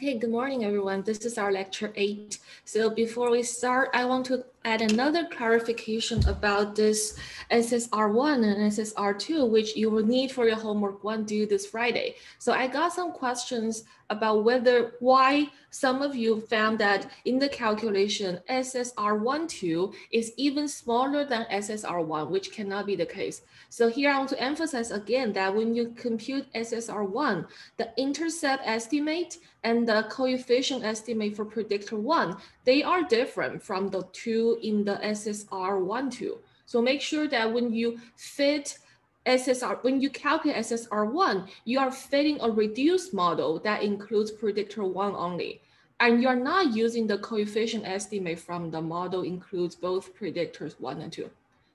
Okay, good morning, everyone. This is our lecture eight. So before we start, I want to add another clarification about this SSR1 and SSR2, which you will need for your homework one due this Friday. So I got some questions about whether why some of you found that in the calculation SSR12 is even smaller than SSR1, which cannot be the case. So here I want to emphasize again that when you compute SSR1, the intercept estimate and the coefficient estimate for predictor one, they are different from the two in the SSR12. So make sure that when you fit SSR, when you calculate SSR1, you are fitting a reduced model that includes predictor one only. And you're not using the coefficient estimate from the model includes both predictors one and two.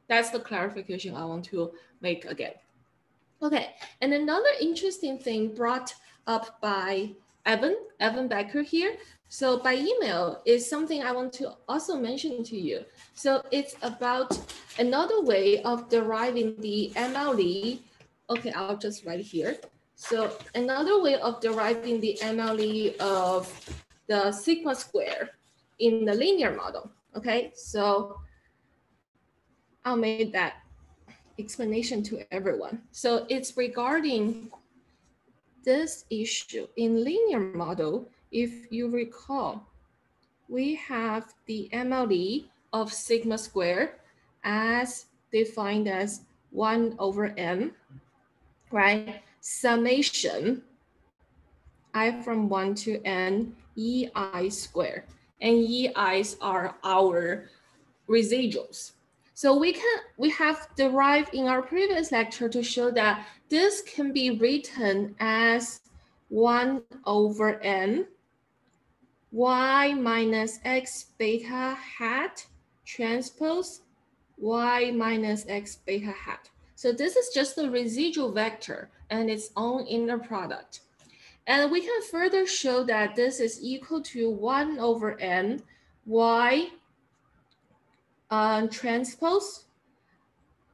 That's the clarification I want to make again. Okay, and another interesting thing brought up by Evan, Evan Becker here. So by email is something I want to also mention to you. So it's about another way of deriving the MLE. Okay, I'll just write here. So another way of deriving the MLE of the sigma square in the linear model. Okay, so I'll make that explanation to everyone. So it's regarding this issue in linear model if you recall, we have the MLE of sigma square as defined as 1 over m, right? Summation i from 1 to n ei square. And ei's are our residuals. So we can we have derived in our previous lecture to show that this can be written as 1 over n y minus x beta hat transpose y minus x beta hat. So this is just the residual vector and its own inner product. And we can further show that this is equal to 1 over n y uh, transpose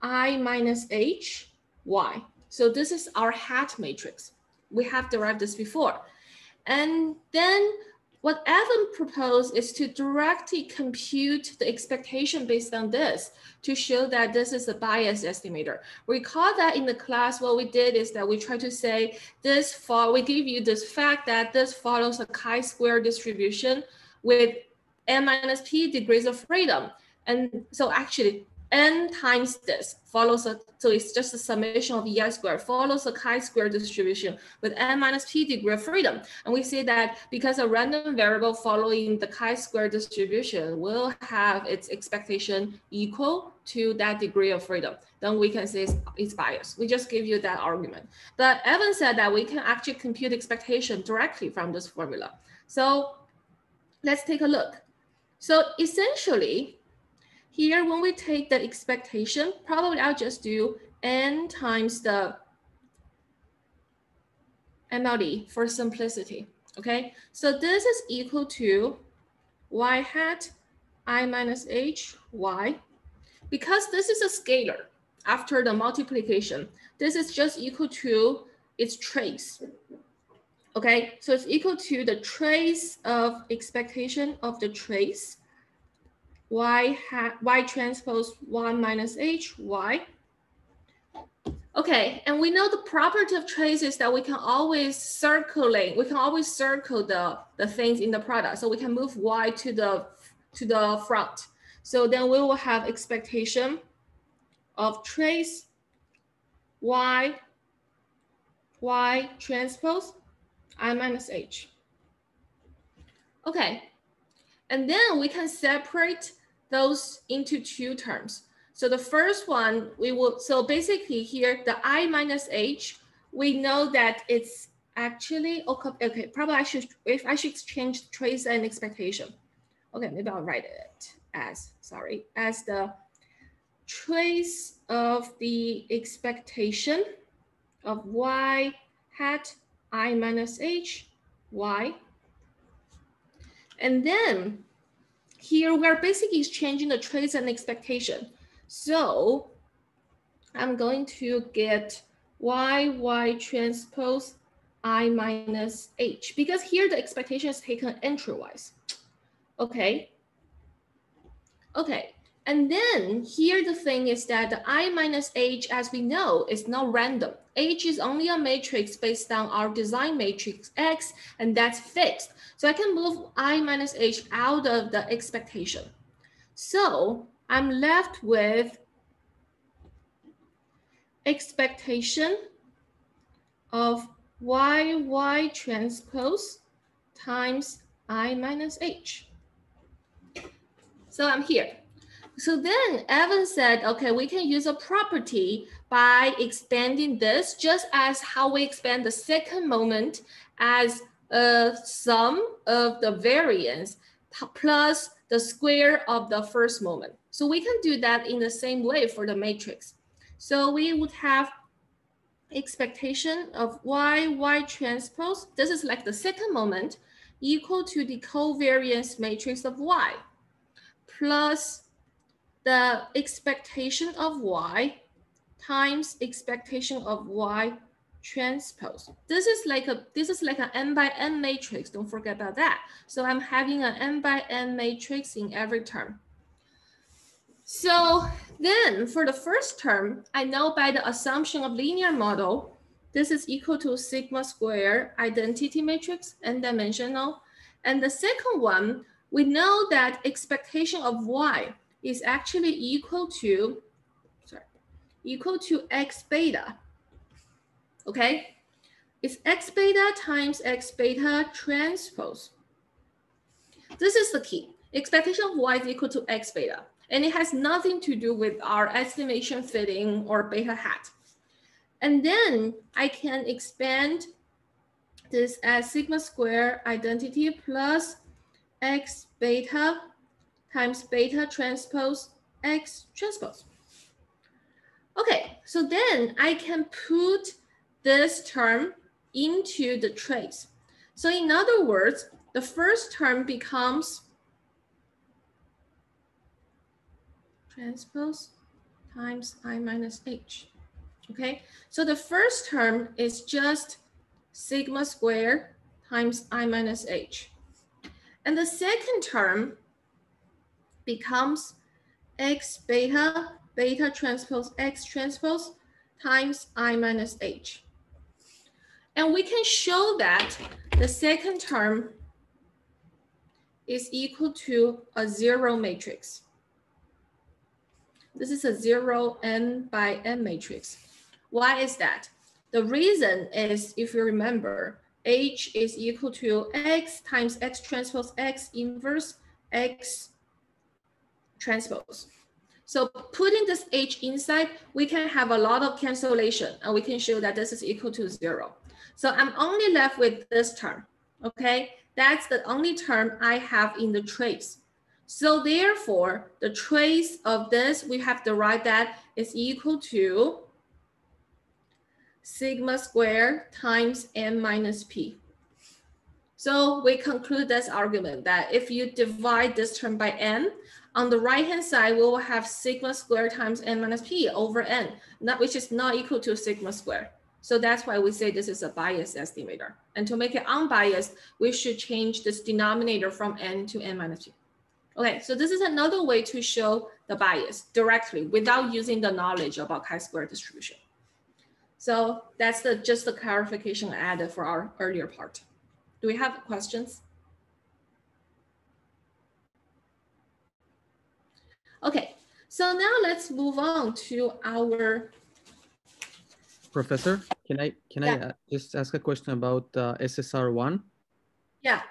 i minus h y. So this is our hat matrix. We have derived this before. And then what Evan proposed is to directly compute the expectation based on this to show that this is a bias estimator. Recall that in the class, what we did is that we try to say this fall, we give you this fact that this follows a chi-square distribution with n minus p degrees of freedom. And so actually n times this follows a, so it's just a summation of ei squared, follows a chi-square distribution with n minus p degree of freedom. And we say that because a random variable following the chi-square distribution will have its expectation equal to that degree of freedom, then we can say it's, it's biased. We just give you that argument. But Evan said that we can actually compute expectation directly from this formula. So let's take a look. So essentially, here, when we take the expectation, probably I'll just do n times the MLE for simplicity, okay? So this is equal to y hat i minus h y. Because this is a scalar after the multiplication, this is just equal to its trace. Okay, so it's equal to the trace of expectation of the trace y hat y transpose 1 minus h y. Okay, and we know the property of trace is that we can always circulate, we can always circle the, the things in the product. So we can move y to the to the front. So then we will have expectation of trace y y transpose i minus h. Okay, and then we can separate those into two terms. So the first one, we will, so basically here, the I minus H, we know that it's actually, okay, okay, probably I should, if I should change trace and expectation. Okay, maybe I'll write it as, sorry, as the trace of the expectation of y hat i minus h y. And then here we're basically exchanging the trace and expectation. So I'm going to get y, y transpose I minus H because here the expectation is taken entry-wise. Okay. Okay. And then here the thing is that the I minus H, as we know, is not random. H is only a matrix based on our design matrix X, and that's fixed. So I can move I minus H out of the expectation. So I'm left with expectation of y y transpose times i minus h. So I'm here. So then Evan said, okay, we can use a property by expanding this just as how we expand the second moment as a sum of the variance plus the square of the first moment. So we can do that in the same way for the matrix. So we would have expectation of y, y transpose. This is like the second moment equal to the covariance matrix of y plus the expectation of y times expectation of y transpose. This is like a this is like an n by n matrix. Don't forget about that. So I'm having an n by n matrix in every term. So then for the first term, I know by the assumption of linear model, this is equal to sigma square identity matrix and dimensional. And the second one, we know that expectation of y is actually equal to, sorry, equal to x beta, okay? It's x beta times x beta transpose. This is the key. Expectation of y is equal to x beta and it has nothing to do with our estimation fitting or beta hat. And then I can expand this as sigma square identity plus x beta times beta transpose x transpose. Okay, so then I can put this term into the trace. So in other words, the first term becomes transpose times i minus h. Okay, so the first term is just sigma squared times i minus h. And the second term becomes x beta, beta transpose x transpose times i minus h. And we can show that the second term is equal to a zero matrix. This is a zero n by n matrix. Why is that? The reason is, if you remember, H is equal to X times X transpose X inverse X transpose. So putting this H inside, we can have a lot of cancellation and we can show that this is equal to zero. So I'm only left with this term, okay? That's the only term I have in the trace. So therefore, the trace of this, we have write that is equal to sigma squared times n minus p. So we conclude this argument that if you divide this term by n, on the right-hand side, we will have sigma squared times n minus p over n, not, which is not equal to sigma squared. So that's why we say this is a biased estimator. And to make it unbiased, we should change this denominator from n to n minus p. Okay, so this is another way to show the bias directly without using the knowledge about chi-square distribution. So that's the just the clarification added for our earlier part. Do we have questions? Okay, so now let's move on to our. Professor, can I can yeah. I uh, just ask a question about uh, SSR one? Yeah.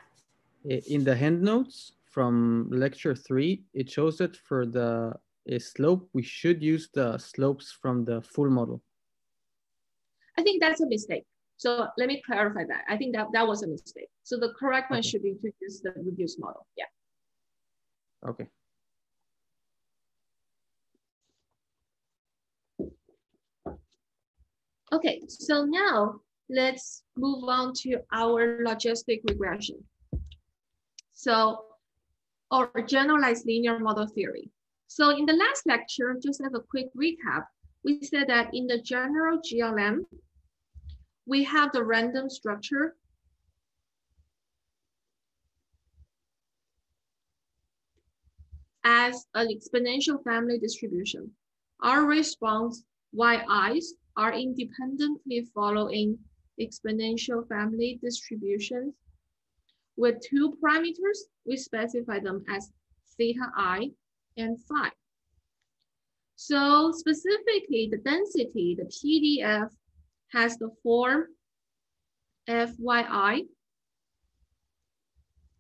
In the hand notes, from lecture three, it shows that for the slope, we should use the slopes from the full model. I think that's a mistake. So let me clarify that. I think that that was a mistake. So the correct one should be to use the reduced model. Yeah. Okay. Okay, so now let's move on to our logistic regression. So or generalized linear model theory. So in the last lecture, just as a quick recap, we said that in the general GLM, we have the random structure as an exponential family distribution. Our response yi's are independently following exponential family distributions. With two parameters, we specify them as theta i and phi. So specifically, the density, the PDF has the form fyi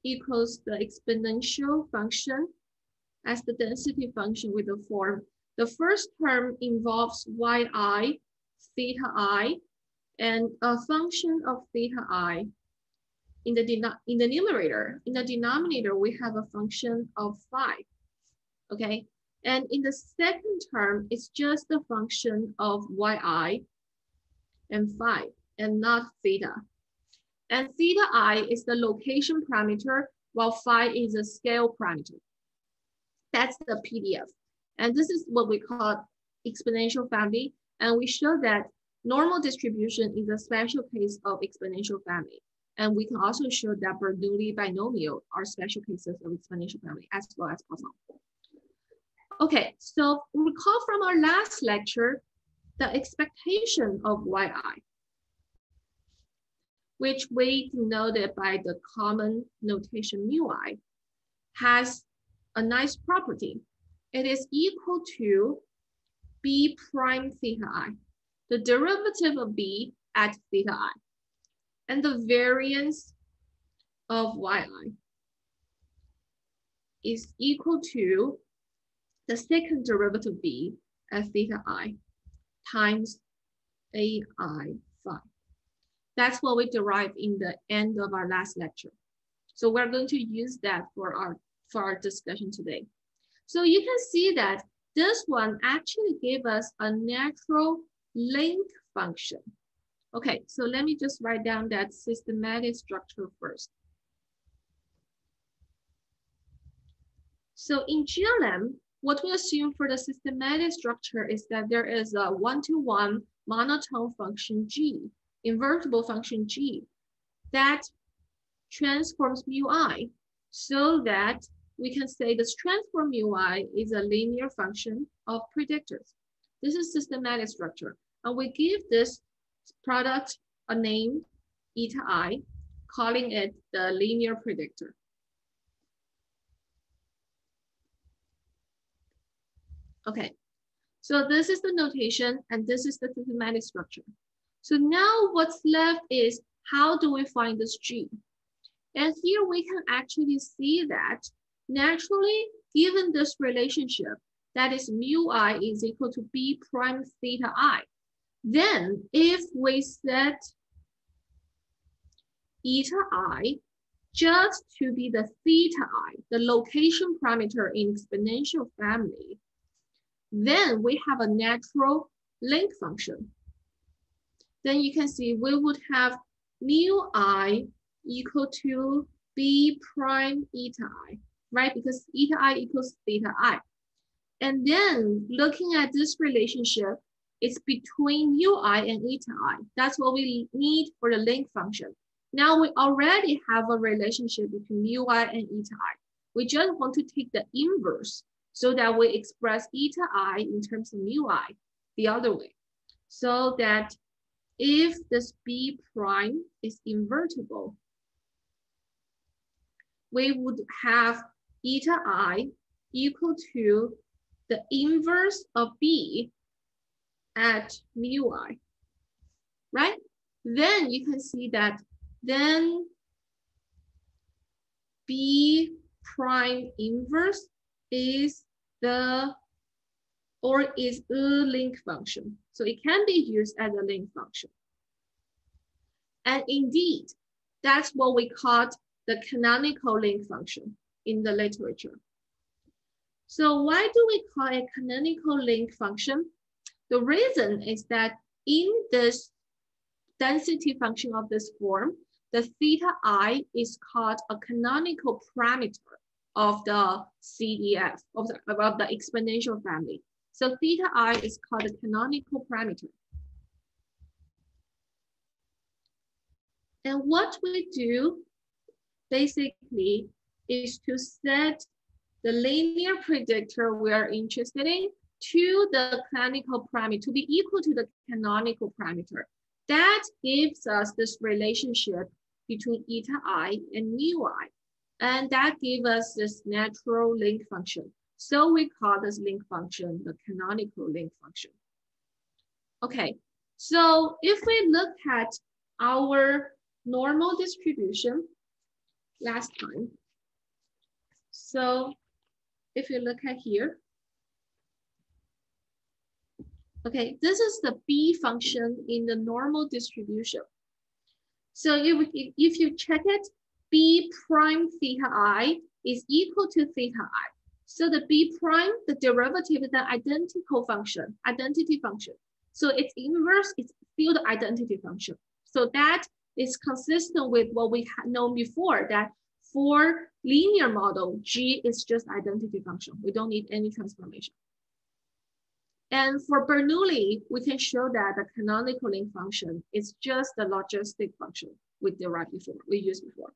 equals the exponential function as the density function with the form. The first term involves yi, theta i, and a function of theta i. In the, in the numerator, in the denominator, we have a function of phi, okay? And in the second term, it's just a function of yi and phi and not theta. And theta i is the location parameter while phi is a scale parameter. That's the PDF. And this is what we call exponential family. And we show that normal distribution is a special case of exponential family. And we can also show that Bernoulli binomial are special cases of exponential family as well as Poisson. Okay, so recall from our last lecture, the expectation of yi, which we denoted by the common notation mu i, has a nice property. It is equal to b prime theta i, the derivative of b at theta i, and the variance of yi is equal to the second derivative b at theta i times ai phi. That's what we derived in the end of our last lecture. So we're going to use that for our for our discussion today. So you can see that this one actually gave us a natural link function. Okay, so let me just write down that systematic structure first. So in GLM, what we assume for the systematic structure is that there is a one-to-one -one monotone function G, invertible function G, that transforms mu i so that we can say this transform ui is a linear function of predictors. This is systematic structure. And we give this product a name, eta i, calling it the linear predictor. Okay, so this is the notation and this is the systematic structure. So now what's left is how do we find this G? And here we can actually see that Naturally, given this relationship, that is mu i is equal to b prime theta i, then if we set eta i just to be the theta i, the location parameter in exponential family, then we have a natural link function. Then you can see we would have mu i equal to b prime eta i right? Because eta i equals theta i. And then looking at this relationship, it's between mu i and eta i. That's what we need for the link function. Now we already have a relationship between mu i and eta i. We just want to take the inverse so that we express eta i in terms of mu i the other way. So that if this b prime is invertible, we would have eta i equal to the inverse of b at mu i, right? Then you can see that then b prime inverse is the or is a link function. So it can be used as a link function. And indeed, that's what we call the canonical link function in the literature. So why do we call it canonical link function? The reason is that in this density function of this form, the theta i is called a canonical parameter of the CDF, of the, of the exponential family. So theta i is called a canonical parameter. And what we do basically is to set the linear predictor we are interested in to the canonical parameter to be equal to the canonical parameter. That gives us this relationship between eta i and mu i. And that gives us this natural link function. So we call this link function the canonical link function. Okay, so if we look at our normal distribution last time, so if you look at here, okay, this is the B function in the normal distribution. So if, if you check it, B prime theta i is equal to theta i. So the B prime, the derivative is an identical function, identity function. So its inverse is field identity function. So that is consistent with what we had known before that for linear model, G is just identity function. We don't need any transformation. And for Bernoulli, we can show that the canonical link function is just the logistic function we derived before, we used before.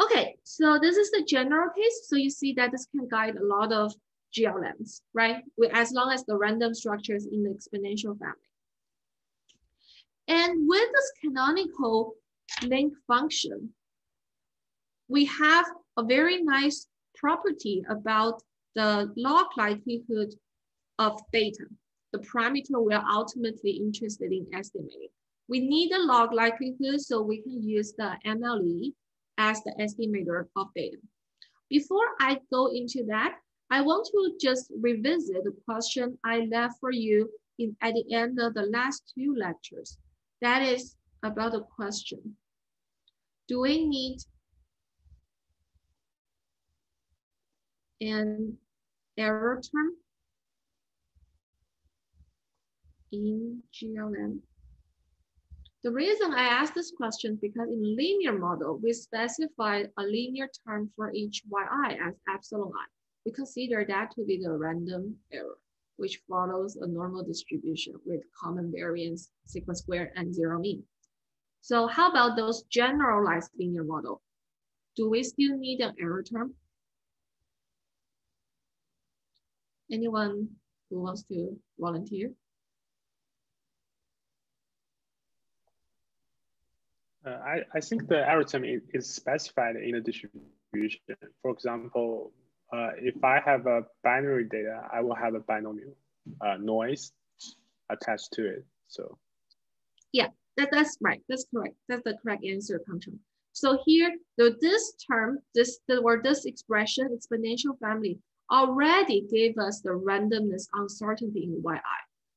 Okay, so this is the general case. So you see that this can guide a lot of GLMs, right? We, As long as the random structures in the exponential family. And with this canonical link function, we have a very nice property about the log likelihood of beta, the parameter we are ultimately interested in estimating. We need a log likelihood so we can use the MLE as the estimator of beta. Before I go into that, I want to just revisit the question I left for you in, at the end of the last two lectures. That is about the question. Do we need an error term in GLM? The reason I ask this question because in linear model, we specify a linear term for each yi as epsilon i. We consider that to be the random error, which follows a normal distribution with common variance, sigma squared, and zero mean. So how about those generalized linear model? Do we still need an error term? Anyone who wants to volunteer? Uh, I, I think the error term is, is specified in a distribution. For example, uh, if I have a binary data, I will have a binomial uh, noise attached to it. So, yeah, that, that's right. That's correct. That's the correct answer, Kangcheng. So here, the, this term, this the, or this expression, exponential family, already gave us the randomness uncertainty in yi.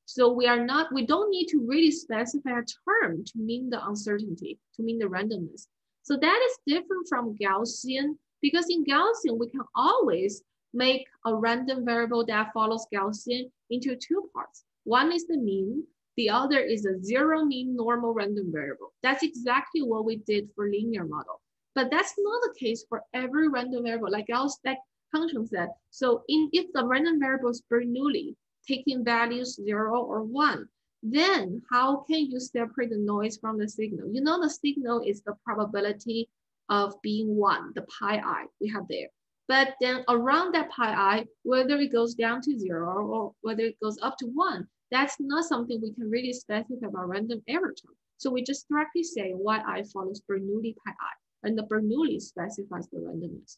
So we are not, we don't need to really specify a term to mean the uncertainty, to mean the randomness. So that is different from Gaussian because in Gaussian, we can always make a random variable that follows Gaussian into two parts. One is the mean, the other is a zero mean normal random variable. That's exactly what we did for linear model. But that's not the case for every random variable, like Gauss, like Kangcheng said. So in if the random variable is Bernoulli, taking values zero or one. Then how can you separate the noise from the signal? You know the signal is the probability of being one, the pi i we have there. But then around that pi i, whether it goes down to zero or whether it goes up to one, that's not something we can really specify about random error term. So we just directly say yi follows Bernoulli pi i, and the Bernoulli specifies the randomness.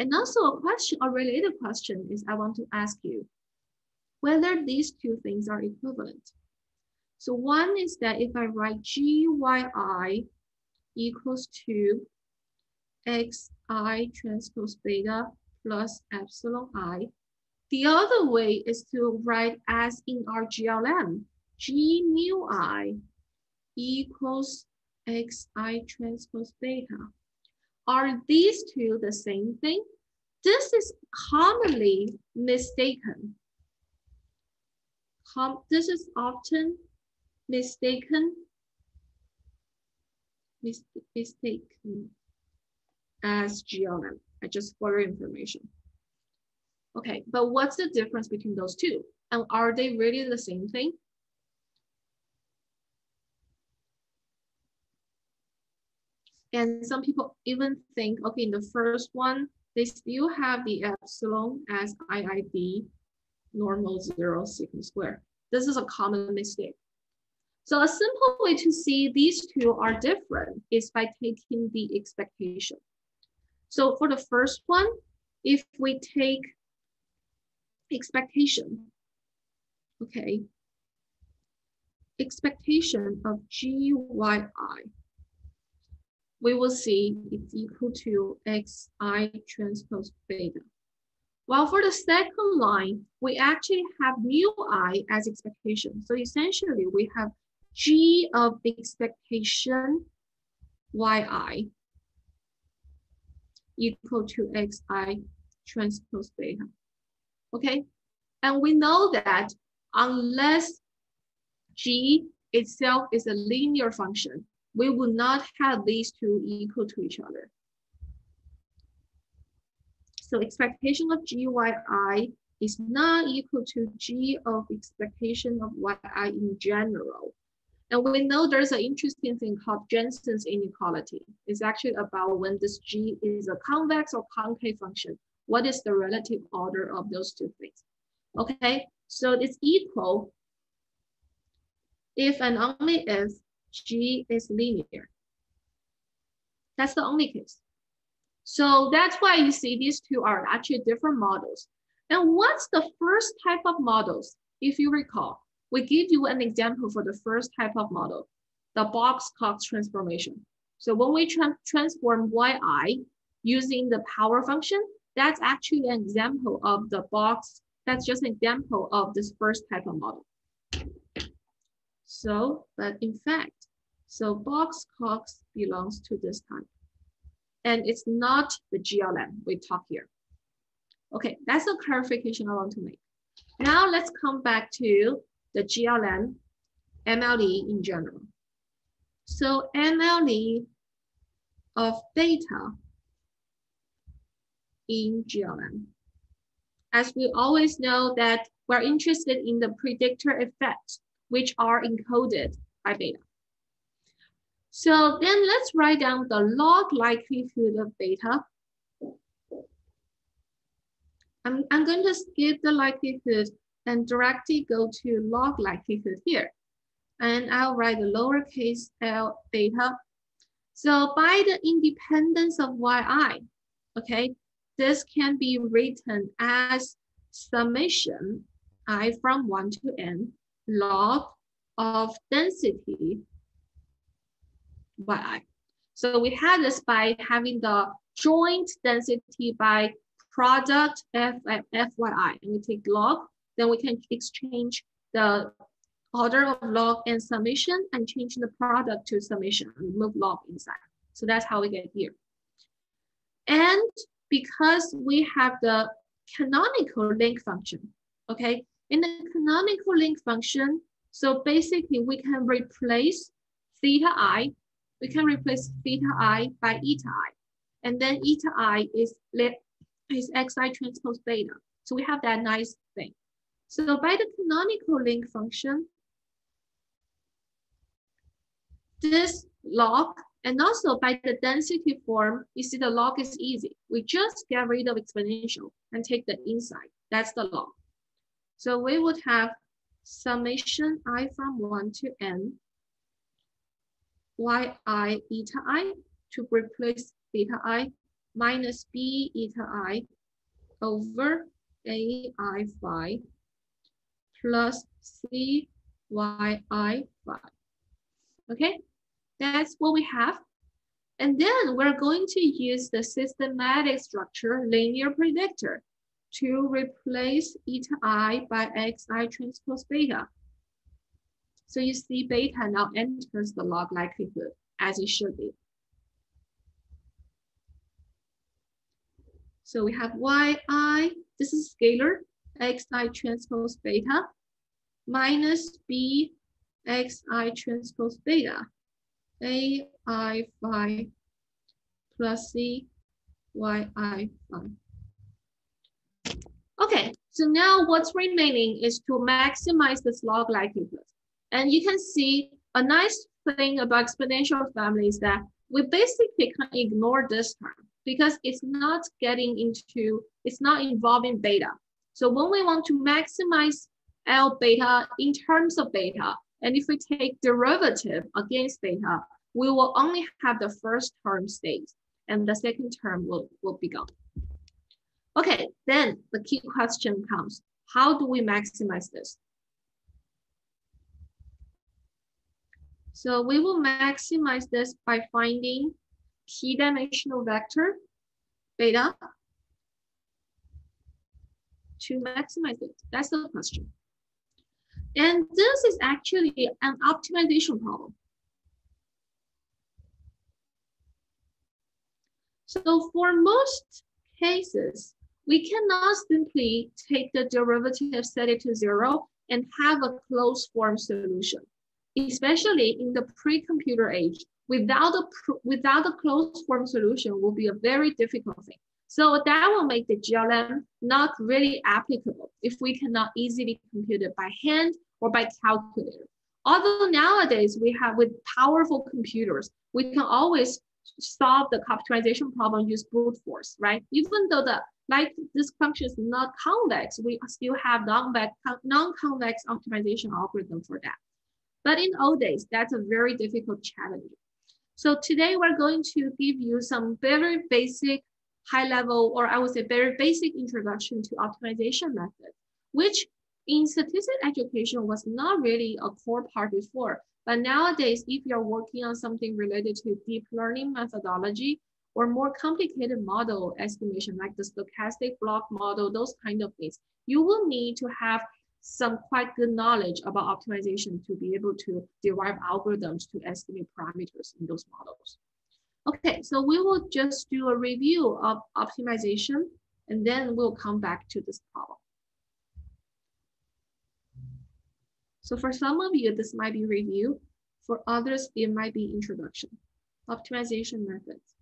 And also a question, a related question is I want to ask you, whether these two things are equivalent. So one is that if I write GYI equals to XI transpose beta plus epsilon i, the other way is to write as in our GLM, G mu i equals XI transpose beta. Are these two the same thing? This is commonly mistaken this is often mistaken, mis mistaken as GLM. I just for your information. Okay, but what's the difference between those two? And are they really the same thing? And some people even think, okay, in the first one, they still have the epsilon as IID normal zero sigma square. This is a common mistake. So a simple way to see these two are different is by taking the expectation. So for the first one, if we take expectation, okay, expectation of GYI, we will see it's equal to Xi transpose beta. While for the second line, we actually have mu i as expectation. So essentially we have G of expectation yi equal to xi transpose beta. Okay, and we know that unless g itself is a linear function, we will not have these two equal to each other. So expectation of GYI is not equal to G of expectation of YI in general. And we know there's an interesting thing called Jensen's inequality. It's actually about when this G is a convex or concave function. What is the relative order of those two things? Okay, so it's equal if and only if G is linear. That's the only case. So that's why you see these two are actually different models. And what's the first type of models, if you recall? we give you an example for the first type of model, the Box-Cox transformation. So when we tra transform yi using the power function, that's actually an example of the box. That's just an example of this first type of model. So, but in fact, so Box-Cox belongs to this type. And it's not the GLM we talk here. Okay, that's a clarification I want to make. Now let's come back to the GLM, MLE in general. So MLE of data in GLM. As we always know that we're interested in the predictor effects, which are encoded by beta. So then let's write down the log likelihood of beta. I'm, I'm going to skip the likelihood and directly go to log likelihood here. And I'll write the lowercase l beta. So by the independence of yi, okay, this can be written as summation i from 1 to n log of density yi. So we had this by having the joint density by product f, f, fyi, and we take log then we can exchange the order of log and summation and change the product to summation and move log inside. So that's how we get here. And because we have the canonical link function, okay? In the canonical link function, so basically we can replace theta i, we can replace theta i by eta i. And then eta i is, is xi transpose beta. So we have that nice thing. So by the canonical link function, this log and also by the density form, you see the log is easy. We just get rid of exponential and take the inside. That's the log. So we would have summation i from 1 to n yi eta i to replace theta i minus b eta i over a i phi plus CYI phi. Okay, that's what we have. And then we're going to use the systematic structure linear predictor to replace eta i by xi transpose beta. So you see beta now enters the log likelihood as it should be. So we have yi, this is scalar, xi transpose beta minus b xi transpose beta a i phi plus c y i phi. Okay, so now what's remaining is to maximize this log likelihood. And you can see a nice thing about exponential family is that we basically can ignore this term because it's not getting into, it's not involving beta. So when we want to maximize L beta in terms of beta, and if we take derivative against beta, we will only have the first term stays and the second term will, will be gone. Okay, then the key question comes, how do we maximize this? So we will maximize this by finding p-dimensional vector beta to maximize it. That's the question. And this is actually an optimization problem. So for most cases, we cannot simply take the derivative, set it to zero, and have a closed form solution, especially in the pre-computer age. Without a, without a closed form solution will be a very difficult thing. So that will make the GLM not really applicable if we cannot easily compute it by hand or by calculator. Although nowadays we have with powerful computers, we can always solve the optimization problem use brute force, right? Even though the like this function is not convex, we still have non-convex non optimization algorithm for that. But in old days, that's a very difficult challenge. So today we're going to give you some very basic high level, or I would say very basic introduction to optimization method, which in statistics education was not really a core part before. But nowadays, if you're working on something related to deep learning methodology or more complicated model estimation, like the stochastic block model, those kind of things, you will need to have some quite good knowledge about optimization to be able to derive algorithms to estimate parameters in those models. Okay, so we will just do a review of optimization and then we'll come back to this problem. So for some of you, this might be review. For others, it might be introduction. Optimization methods.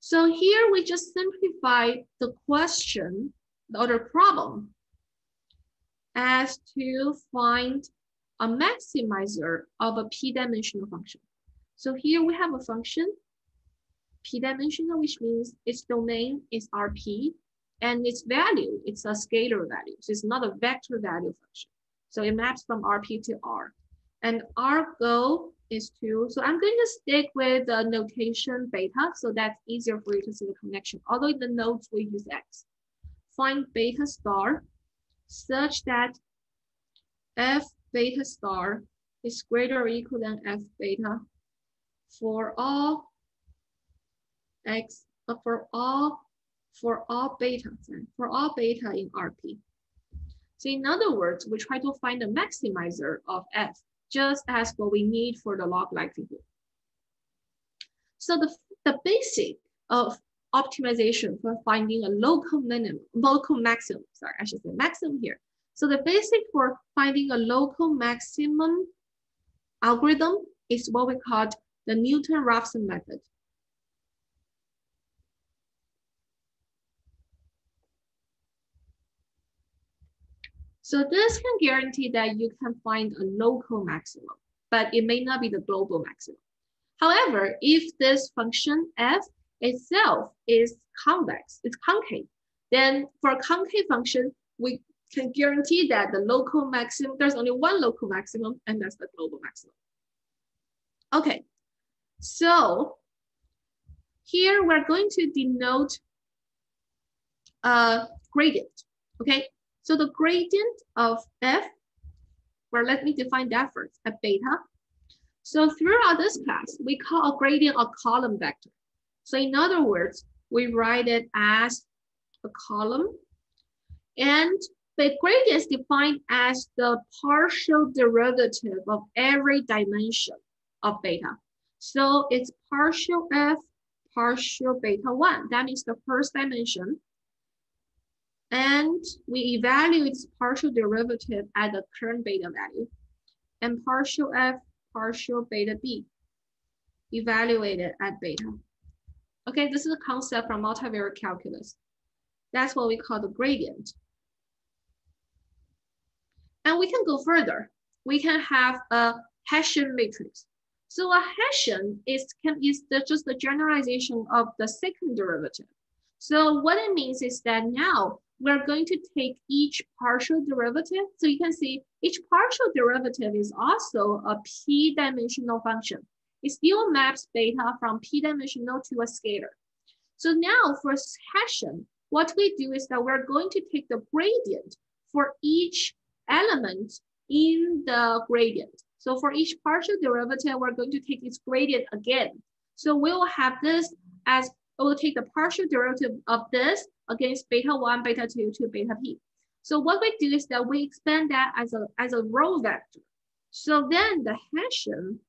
So here we just simplify the question or other problem as to find a maximizer of a p-dimensional function. So here we have a function, p-dimensional, which means its domain is Rp, and its value, it's a scalar value. So it's not a vector value function. So it maps from Rp to R. And our goal is to, so I'm going to stick with the notation beta, so that's easier for you to see the connection. Although in the notes we use X. Find beta star such that f beta star is greater or equal than f beta for all x uh, for all for all beta for all beta in RP. So in other words, we try to find a maximizer of f just as what we need for the log likelihood. So the, the basic of optimization for finding a local minimum, local maximum, sorry, I should say maximum here, so the basic for finding a local maximum algorithm is what we call the Newton-Raphson method. So this can guarantee that you can find a local maximum, but it may not be the global maximum. However, if this function f itself is convex, it's concave, then for a concave function, we can guarantee that the local maximum, there's only one local maximum, and that's the global maximum. Okay, so here we're going to denote a gradient, okay? So the gradient of f, well, let me define that first, a beta. So throughout this class, we call a gradient a column vector. So in other words, we write it as a column and the gradient is defined as the partial derivative of every dimension of beta. So it's partial f partial beta 1. That means the first dimension. And we evaluate its partial derivative at the current beta value. And partial f partial beta b evaluated at beta. Okay, this is a concept from multivariate calculus. That's what we call the gradient. And we can go further. we can have a Hessian matrix. So a Hessian is, can, is the, just the generalization of the second derivative. So what it means is that now we're going to take each partial derivative. So you can see each partial derivative is also a p-dimensional function. It still maps beta from p-dimensional to a scalar. So now for Hessian, what we do is that we're going to take the gradient for each element in the gradient. So for each partial derivative, we're going to take its gradient again. So we will have this as, we'll take the partial derivative of this against beta 1, beta 2 to beta p. So what we do is that we expand that as a, as a row vector. So then the Hessian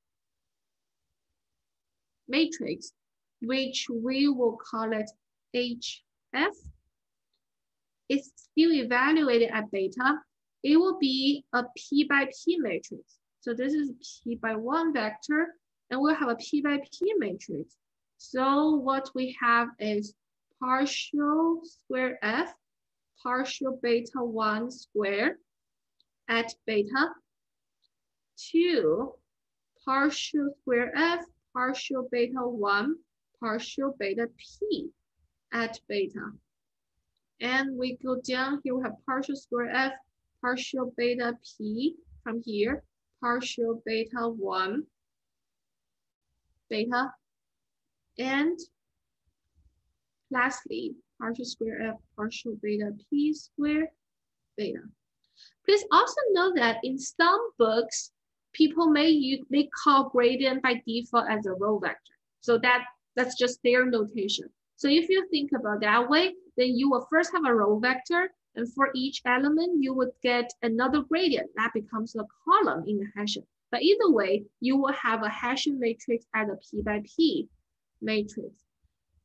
matrix, which we will call it HF, is still evaluated at beta. It will be a P by P matrix. So this is P by one vector, and we'll have a P by P matrix. So what we have is partial square F, partial beta one square at beta, two partial square F, partial beta one, partial beta P at beta. And we go down here, we have partial square F, partial beta P from here, partial beta one, beta, and Lastly, partial square f partial beta p square beta. Please also know that in some books, people may use, they call gradient by default as a row vector. So that, that's just their notation. So if you think about that way, then you will first have a row vector and for each element, you would get another gradient that becomes a column in the Hessian. But either way, you will have a Hessian matrix as a P by P matrix.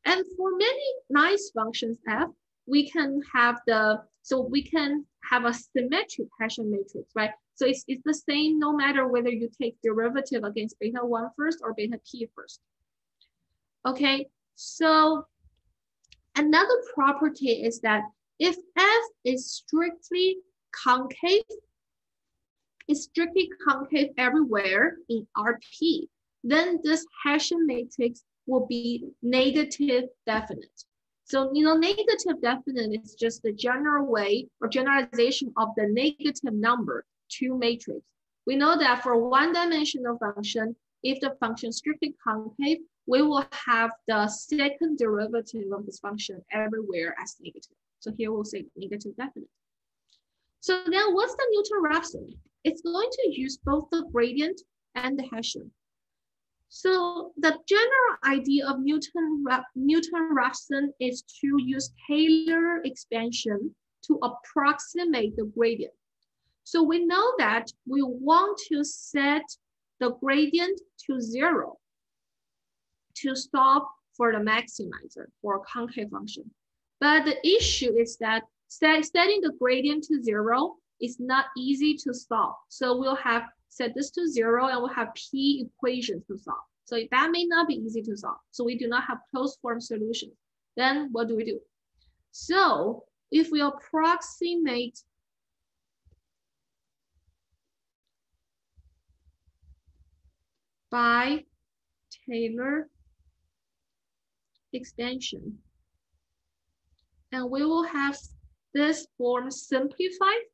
And for many nice functions f, we can have the, so we can have a symmetric Hessian matrix, right? So it's, it's the same no matter whether you take derivative against beta 1 first or beta p first. Okay, so another property is that if f is strictly concave, is strictly concave everywhere in RP, then this Hessian matrix will be negative definite. So, you know, negative definite is just the general way or generalization of the negative number to matrix. We know that for one dimensional function, if the function strictly concave, we will have the second derivative of this function everywhere as negative. So here we'll say negative definite. So then what's the Newton-Raphson? It's going to use both the gradient and the Hessian. So the general idea of Newton, Newton-Raphson is to use Taylor expansion to approximate the gradient. So we know that we want to set the gradient to zero to stop for the maximizer for concave function. But the issue is that set, setting the gradient to zero is not easy to solve. So we'll have set this to zero and we'll have P equations to solve. So that may not be easy to solve. So we do not have closed form solutions. Then what do we do? So if we approximate by Taylor expansion, and we will have this form simplified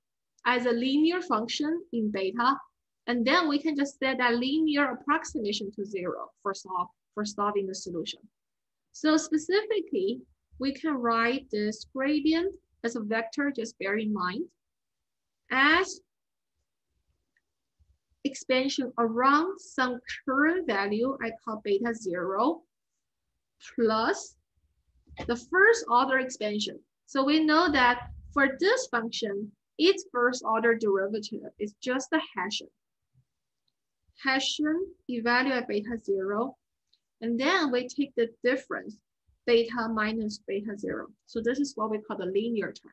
as a linear function in beta and then we can just set that linear approximation to zero for, for solving the solution. So specifically, we can write this gradient as a vector, just bear in mind, as expansion around some current value I call beta zero plus the first order expansion. So we know that for this function, its first order derivative is just the Hessian. Hessian evaluate beta zero, and then we take the difference, beta minus beta zero. So this is what we call the linear term.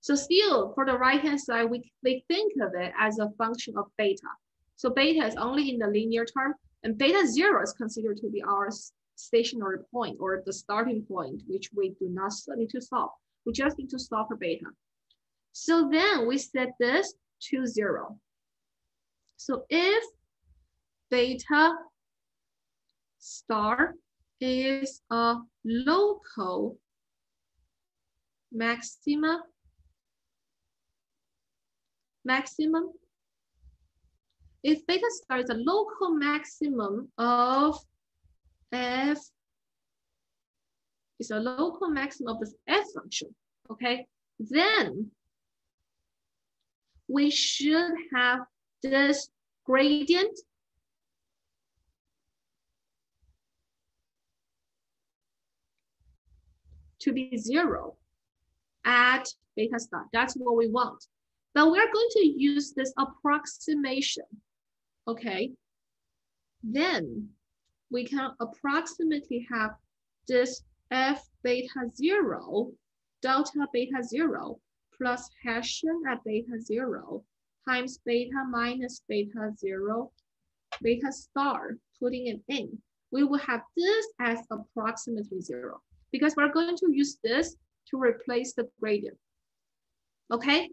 So still, for the right-hand side, we, we think of it as a function of beta. So beta is only in the linear term, and beta zero is considered to be our stationary point or the starting point, which we do not need to solve. We just need to solve for beta. So then we set this to zero. So if beta star is a local maxima, maximum, if beta star is a local maximum of f is a local maximum of the f function, okay, then we should have this gradient to be zero at beta star. That's what we want. But we're going to use this approximation, okay? Then we can approximately have this f beta zero, delta beta zero, plus Hessian at beta zero times beta minus beta zero, beta star, putting it in. We will have this as approximately zero because we're going to use this to replace the gradient. Okay,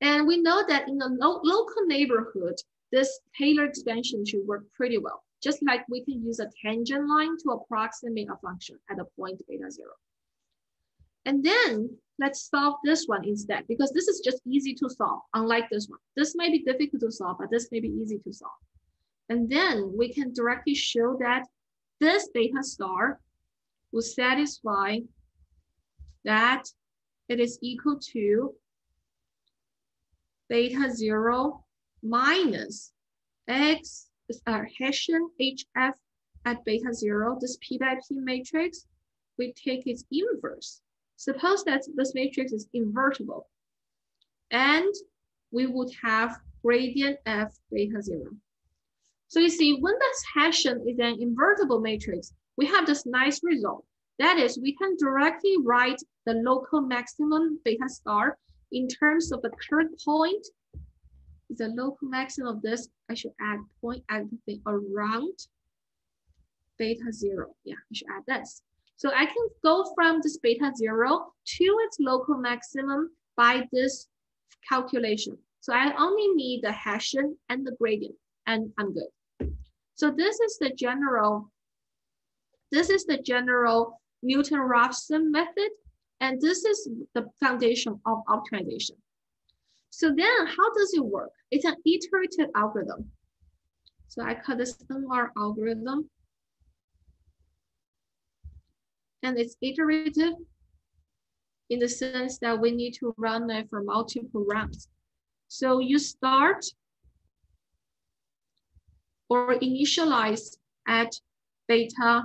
and we know that in a lo local neighborhood, this Taylor expansion should work pretty well. Just like we can use a tangent line to approximate a function at a point beta zero. And then let's solve this one instead, because this is just easy to solve, unlike this one. This may be difficult to solve, but this may be easy to solve. And then we can directly show that this beta star will satisfy that it is equal to beta zero minus x is uh, Hessian HF at beta zero, this P by P matrix, we take its inverse. Suppose that this matrix is invertible and we would have gradient F beta zero. So you see, when this Hessian is an invertible matrix, we have this nice result. That is, we can directly write the local maximum beta star in terms of the current point. The local maximum of this, I should add point the around beta zero. Yeah, I should add this. So I can go from this beta zero to its local maximum by this calculation. So I only need the Hessian and the gradient and I'm good. So this is the general this is the general Newton-Raphson method, and this is the foundation of optimization. So then how does it work? It's an iterative algorithm. So I call this NR algorithm. And it's iterative in the sense that we need to run it for multiple rounds. So you start or initialize at beta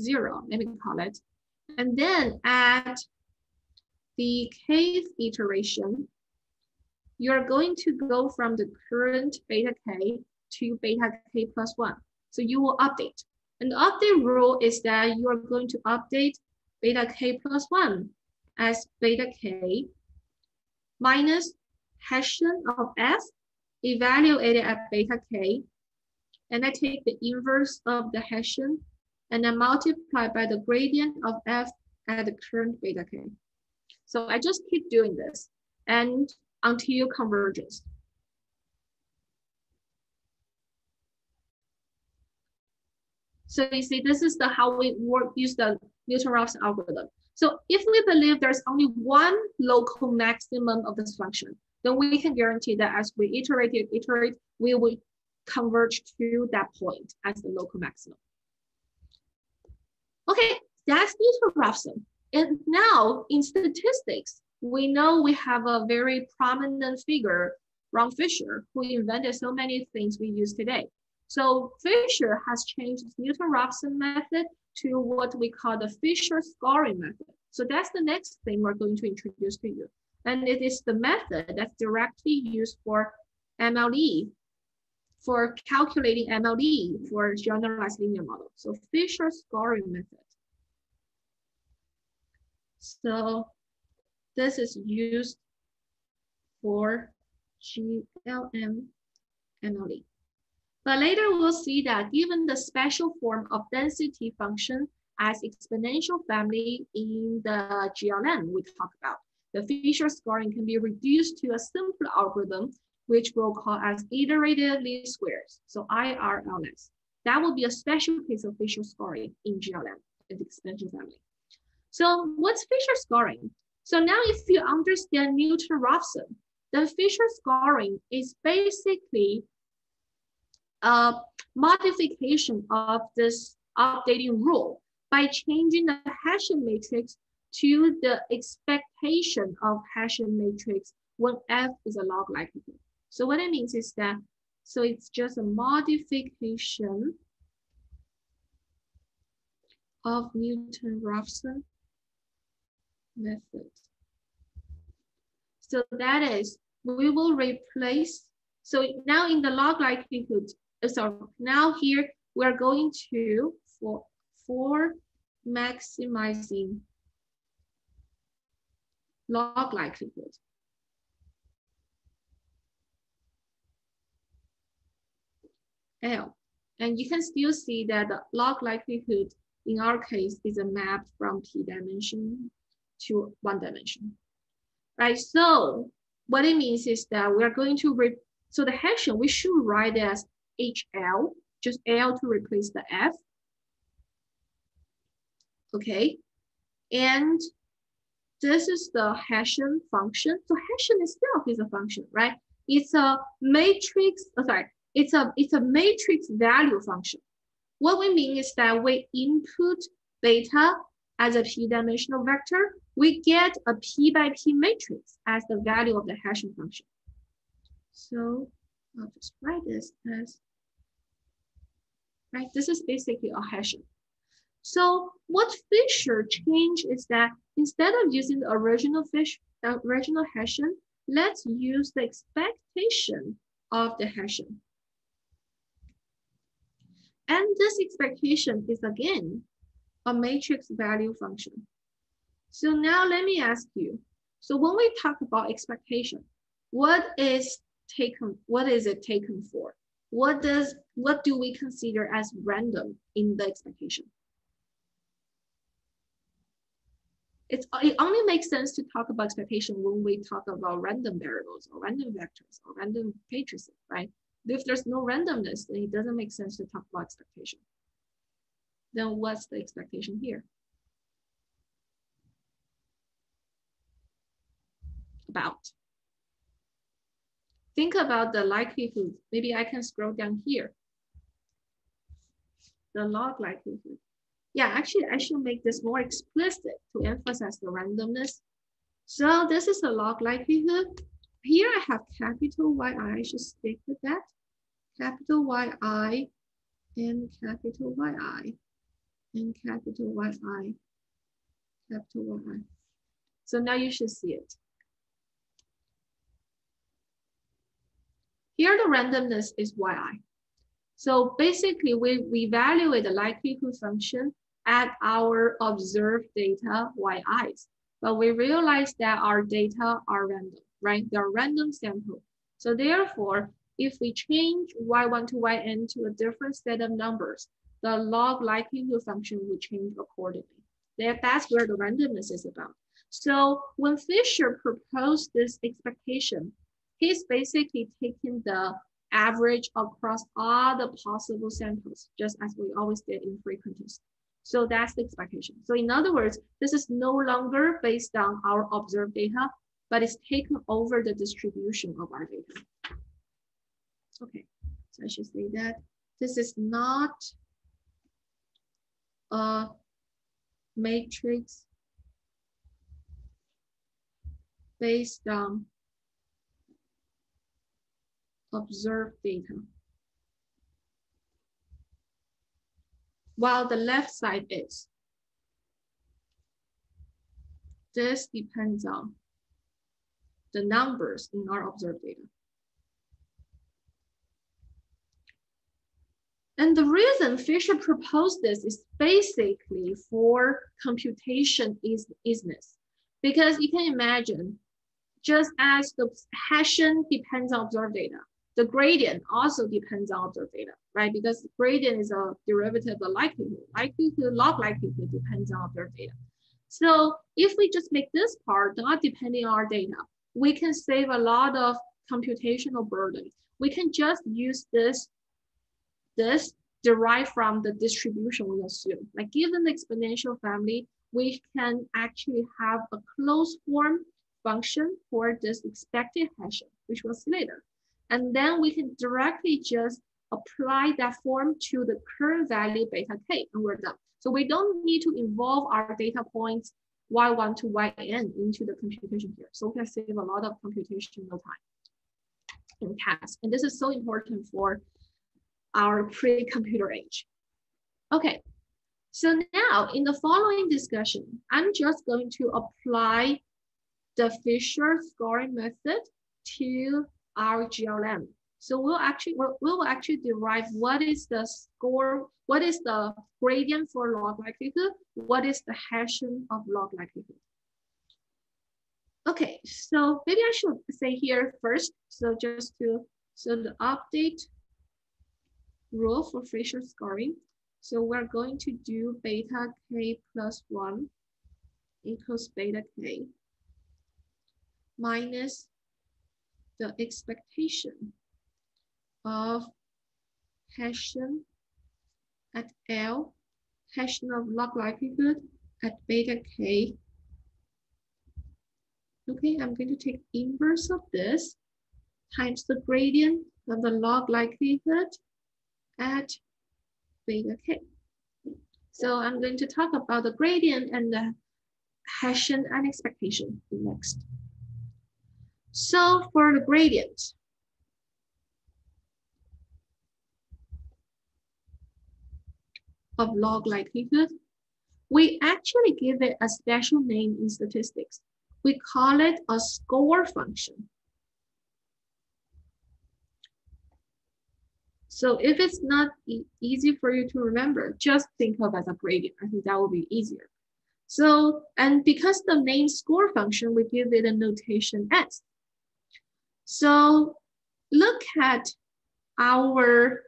zero, let me call it. And then at the kth iteration, you're going to go from the current beta k to beta k plus one. So you will update. And the update rule is that you are going to update beta k plus one as beta k minus Hessian of f evaluated at beta k. And I take the inverse of the Hessian and then multiply by the gradient of f at the current beta k. So I just keep doing this and until convergence. So you see, this is the how we work, use the Newton-Raphson algorithm. So if we believe there's only one local maximum of this function, then we can guarantee that as we iterate, iterate, we will converge to that point as the local maximum. Okay, that's Newton-Raphson. And now in statistics, we know we have a very prominent figure, Ron Fisher, who invented so many things we use today. So Fisher has changed Newton-Raphson method to what we call the Fisher scoring method. So that's the next thing we're going to introduce to you. And it is the method that's directly used for MLE, for calculating MLE for generalized linear model. So Fisher scoring method. So this is used for GLM MLE. But later we'll see that given the special form of density function as exponential family in the GLM we talk about, the Fisher scoring can be reduced to a simple algorithm which we'll call as iterated least squares. So IRLS. That will be a special case of Fisher scoring in GLM, in the expansion family. So what's Fisher scoring? So now if you understand Newton-Raphson, then Fisher scoring is basically a modification of this updating rule by changing the Hessian matrix to the expectation of Hessian matrix when F is a log likelihood. So what it means is that, so it's just a modification of Newton-Raphson method. So that is, we will replace, so now in the log likelihood, uh, so now here we're going to, for, for maximizing log likelihood. L. And you can still see that the log likelihood in our case is a map from p dimension to one dimension, right? So what it means is that we are going to, re so the Hessian, we should write as HL, just L to replace the F. Okay, and this is the Hessian function. So Hessian itself is a function, right? It's a matrix, oh, sorry, it's a, it's a matrix value function. What we mean is that we input beta as a p-dimensional vector, we get a p by p matrix as the value of the Hessian function. So I'll just write this as, right, this is basically a Hessian. So what Fisher changed is that instead of using the original fish, the original Hessian, let's use the expectation of the Hessian. And this expectation is again a matrix value function. So now let me ask you. So when we talk about expectation, what is taken, what is it taken for? What does, what do we consider as random in the expectation? It's, it only makes sense to talk about expectation when we talk about random variables or random vectors or random matrices, right? If there's no randomness, then it doesn't make sense to talk about expectation. Then what's the expectation here? About. Think about the likelihood. Maybe I can scroll down here. The log likelihood. Yeah, actually, I should make this more explicit to emphasize the randomness. So this is the log likelihood. Here I have capital YI, I should stick with that. Capital YI and capital YI and capital YI, capital YI. So now you should see it. Here the randomness is Yi. So basically we, we evaluate the likelihood function at our observed data Yi's, but we realize that our data are random, right? They're random sample. So therefore, if we change Y1 to Yn to a different set of numbers, the log likelihood function will change accordingly. That, that's where the randomness is about. So when Fisher proposed this expectation, he's basically taking the average across all the possible samples, just as we always did in frequentist. So that's the expectation. So in other words, this is no longer based on our observed data, but it's taken over the distribution of our data. Okay, so I should say that this is not a matrix based on observed data. While the left side is. This depends on the numbers in our observed data. And the reason Fisher proposed this is basically for computation is easiness. Because you can imagine, just as the Hessian depends on observed data, the gradient also depends on observed data, right? Because gradient is a derivative of likelihood. Likelihood, log likelihood depends on observed data. So if we just make this part not depending on our data, we can save a lot of computational burden. We can just use this, this derived from the distribution we assume. Like given the exponential family, we can actually have a closed form function for this expected Hessian, which was later. And then we can directly just apply that form to the current value beta k, and we're done. So we don't need to involve our data points y1 to yn into the computation here. So we can save a lot of computational time in task. And this is so important for our pre-computer age. Okay, so now in the following discussion, I'm just going to apply the Fisher scoring method to our GLM. So we'll actually we'll, we'll actually derive what is the score, what is the gradient for log likelihood, what is the Hessian of log likelihood. Okay, so maybe I should say here first. So just to so the update rule for Fisher scoring. So we're going to do beta k plus one equals beta k minus the expectation of Hessian at L, Hessian of log likelihood at beta k. Okay, I'm going to take inverse of this times the gradient of the log likelihood at beta k. So I'm going to talk about the gradient and the Hessian and expectation next. So for the gradient, of log likelihood, we actually give it a special name in statistics. We call it a score function. So if it's not e easy for you to remember, just think of as a gradient. I think that will be easier. So, and because the name score function, we give it a notation S. So look at our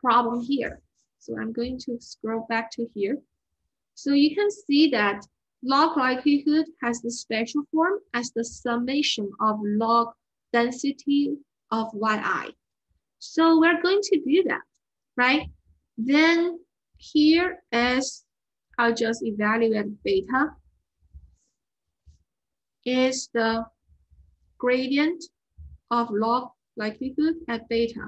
problem here. So I'm going to scroll back to here. So you can see that log likelihood has the special form as the summation of log density of yi. So we're going to do that, right? Then here is, I'll just evaluate beta, is the gradient of log likelihood at beta.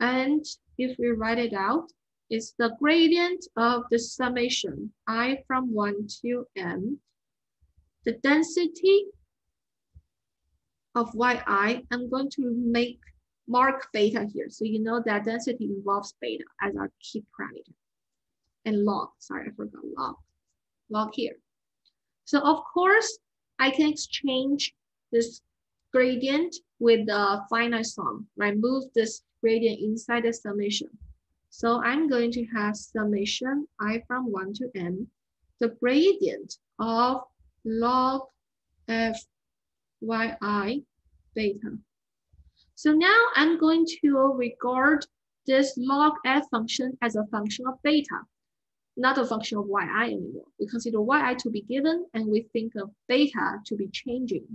And if we write it out, it's the gradient of the summation i from 1 to m. The density of yi, I'm going to make mark beta here. So you know that density involves beta as our key parameter. And log, sorry, I forgot log, log here. So of course, I can exchange this gradient with the finite sum, right? Move this gradient inside the summation. So I'm going to have summation i from 1 to n, the gradient of log f yi beta so now I'm going to regard this log f function as a function of beta, not a function of yi anymore. We consider yi to be given and we think of beta to be changing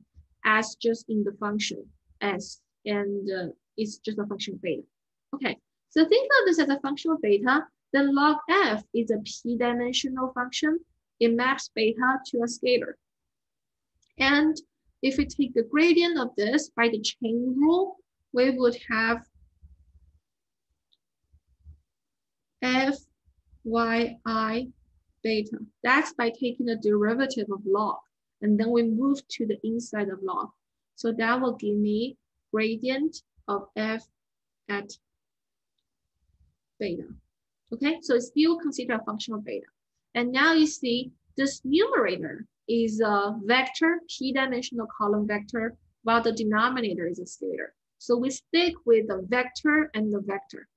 as just in the function s and uh, it's just a function of beta. Okay, so think of this as a function of beta. Then log f is a p-dimensional function. It maps beta to a scalar. And if we take the gradient of this by the chain rule, we would have f y i beta. That's by taking the derivative of log. And then we move to the inside of log. So that will give me gradient of f at beta. Okay, so it's still considered a function of beta. And now you see this numerator is a vector, p-dimensional column vector, while the denominator is a scalar. So we stick with the vector and the vector.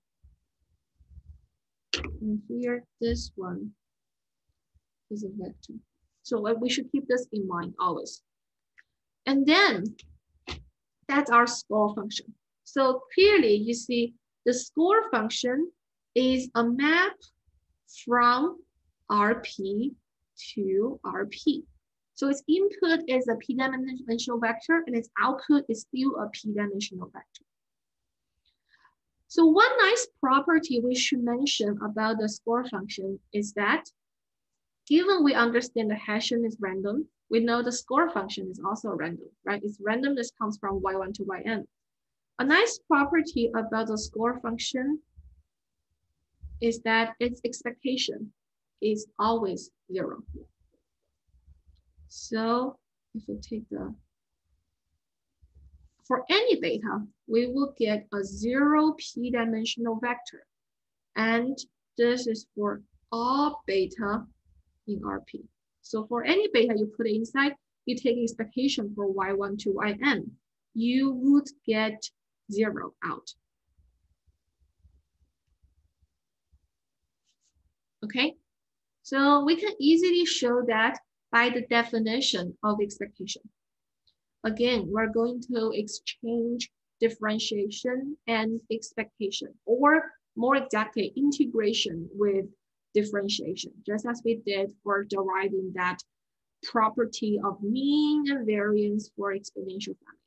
And here, this one is a vector. So we should keep this in mind always. And then that's our score function. So clearly you see the score function is a map from RP to RP. So its input is a p-dimensional vector and its output is still a p-dimensional vector. So one nice property we should mention about the score function is that given we understand the Hessian is random, we know the score function is also random, right? Its randomness comes from y1 to yn. A nice property about the score function is that its expectation is always zero. So if we take the, for any beta, we will get a zero p-dimensional vector. And this is for all beta in RP. So for any beta you put inside, you take expectation for y1 to yn, you would get zero out. Okay, so we can easily show that by the definition of expectation. Again, we're going to exchange differentiation and expectation, or more exactly, integration with differentiation, just as we did for deriving that property of mean and variance for exponential family.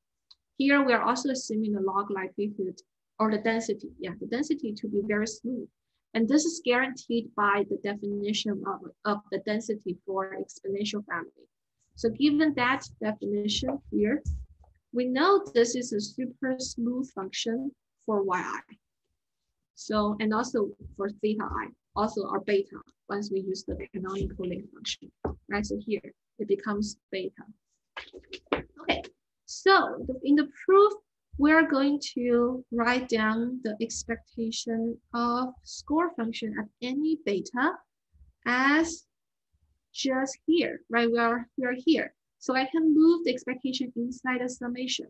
Here, we are also assuming the log likelihood or the density, yeah, the density to be very smooth. And this is guaranteed by the definition of, of the density for exponential family. So given that definition here, we know this is a super smooth function for yi. So, and also for theta i, also our beta, once we use the canonical link function, right? So here, it becomes beta. Okay, so in the proof, we're going to write down the expectation of score function at any beta as just here, right? We are, we are here. So I can move the expectation inside a summation.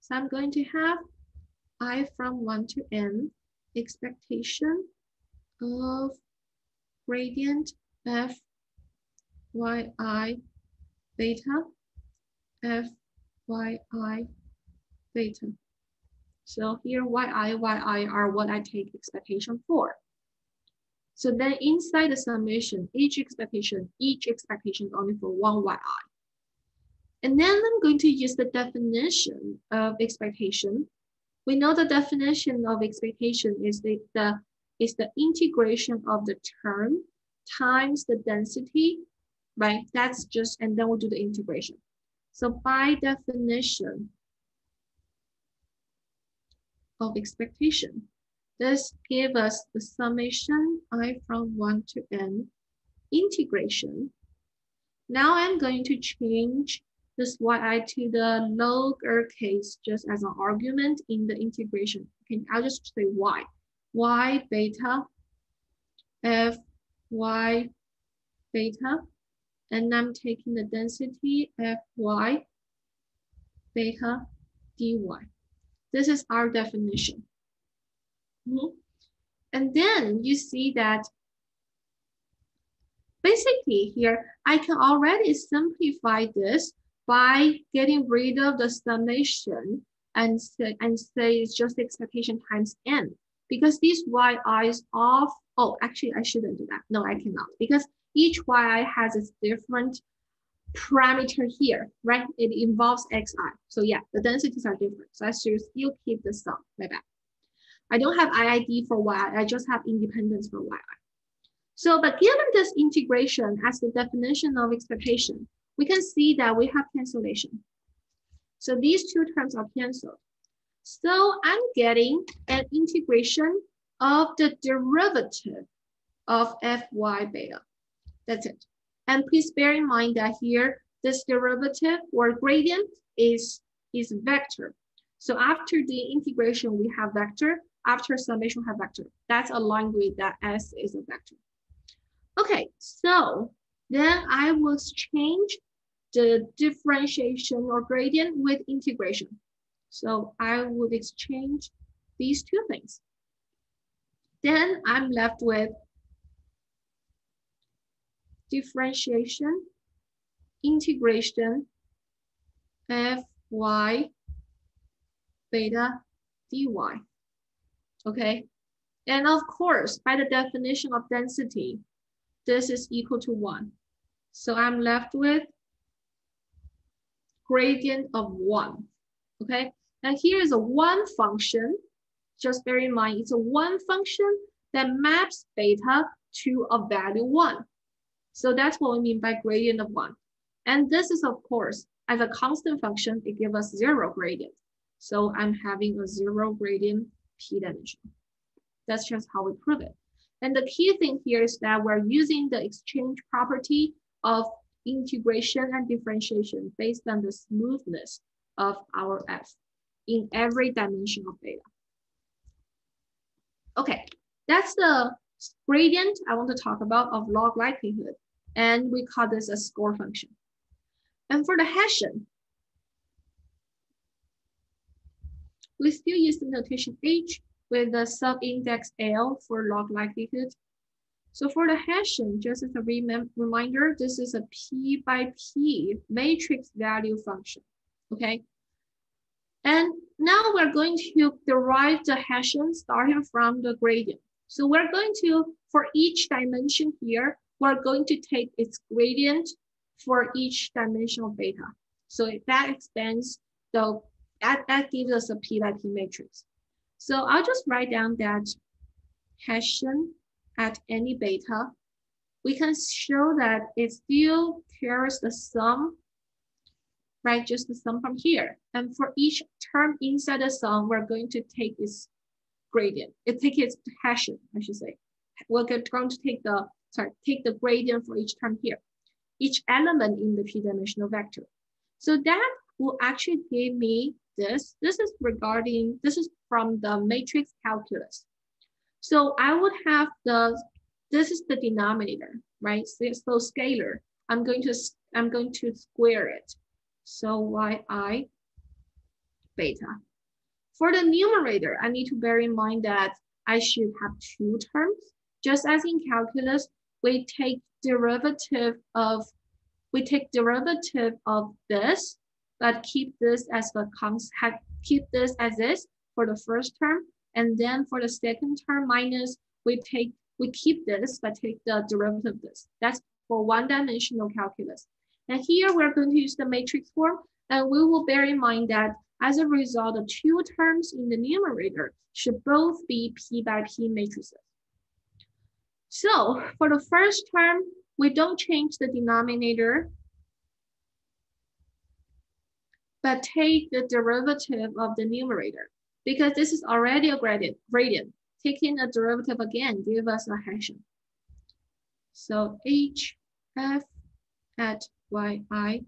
So I'm going to have i from 1 to n expectation of gradient f y i beta f y i beta. So here yi, yi are what I take expectation for. So then inside the summation, each expectation, each expectation is only for one yi. And then I'm going to use the definition of expectation. We know the definition of expectation is the, the is the integration of the term times the density, right? That's just, and then we'll do the integration. So by definition, of expectation. This gives us the summation i from 1 to n integration. Now I'm going to change this yi to the lower case just as an argument in the integration. Okay, I'll just say y. y beta f y beta and I'm taking the density fy beta dy. This is our definition. Mm -hmm. And then you see that basically here, I can already simplify this by getting rid of the summation and say, and say it's just expectation times n. Because these yi's of, oh, actually I shouldn't do that. No, I cannot because each yi has its different parameter here, right? It involves xi. So yeah, the densities are different. So I should still keep the sum, my bad. I don't have IID for yi, just have independence for yi. So, but given this integration as the definition of expectation, we can see that we have cancellation. So these two terms are canceled. So I'm getting an integration of the derivative of fy beta. That's it. And please bear in mind that here, this derivative or gradient is, is vector. So after the integration, we have vector. After summation, we have vector. That's aligned with that S is a vector. Okay, so then I will change the differentiation or gradient with integration. So I would exchange these two things. Then I'm left with differentiation, integration, fy beta dy, okay? And of course, by the definition of density, this is equal to one. So I'm left with gradient of one, okay? And here is a one function. Just bear in mind, it's a one function that maps beta to a value one. So that's what we mean by gradient of one. And this is, of course, as a constant function, it gives us zero gradient. So I'm having a zero gradient p dimension. That's just how we prove it. And the key thing here is that we're using the exchange property of integration and differentiation based on the smoothness of our f in every dimension of data. Okay, that's the gradient I want to talk about of log likelihood. And we call this a score function. And for the Hessian, we still use the notation H with the sub-index L for log likelihood. So for the Hessian, just as a rem reminder, this is a P by P matrix value function, okay? And now we're going to derive the Hessian starting from the gradient. So we're going to, for each dimension here, we're going to take its gradient for each dimension of beta. So that expands the, that, that gives us a P by P matrix. So I'll just write down that Hessian at any beta, we can show that it still carries the sum, right? Just the sum from here. And for each term inside the sum, we're going to take its gradient. It take its Hessian, I should say. We're going to take the, sorry, take the gradient for each term here, each element in the p-dimensional vector. So that will actually give me this. This is regarding, this is from the matrix calculus. So I would have the, this is the denominator, right? So, so scalar, I'm going to, I'm going to square it. So yi beta. For the numerator, I need to bear in mind that I should have two terms. Just as in calculus, we take derivative of, we take derivative of this but keep this as the constant, keep this as this for the first term. And then for the second term minus, we take, we keep this, but take the derivative of this. That's for one dimensional calculus. And here we're going to use the matrix form and we will bear in mind that as a result, the two terms in the numerator should both be P by P matrices. So for the first term, we don't change the denominator but take the derivative of the numerator because this is already a gradient. gradient. Taking a derivative again give us a Hessian. So h f at yi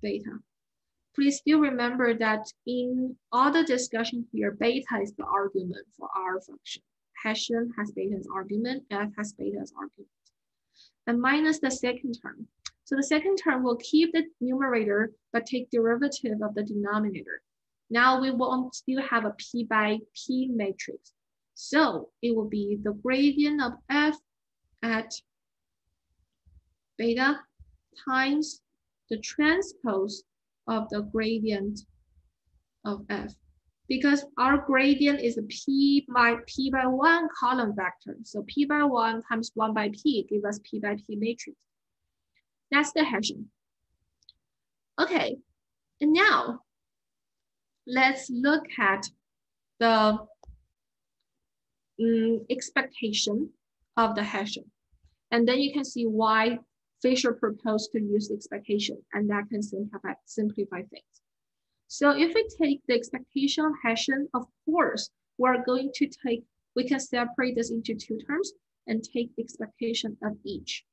beta. Please still remember that in all the discussion here, beta is the argument for our function. Hessian has beta as argument, f has beta as argument. And minus the second term. So the second term will keep the numerator, but take derivative of the denominator. Now we won't still have a P by P matrix. So it will be the gradient of F at beta times the transpose of the gradient of F. Because our gradient is a P by P by one column vector. So P by one times one by P give us P by P matrix. That's the Hessian. Okay, and now let's look at the um, expectation of the Hessian. And then you can see why Fisher proposed to use expectation, and that can simplify, simplify things. So if we take the expectation of Hessian, of course, we're going to take, we can separate this into two terms and take the expectation of each.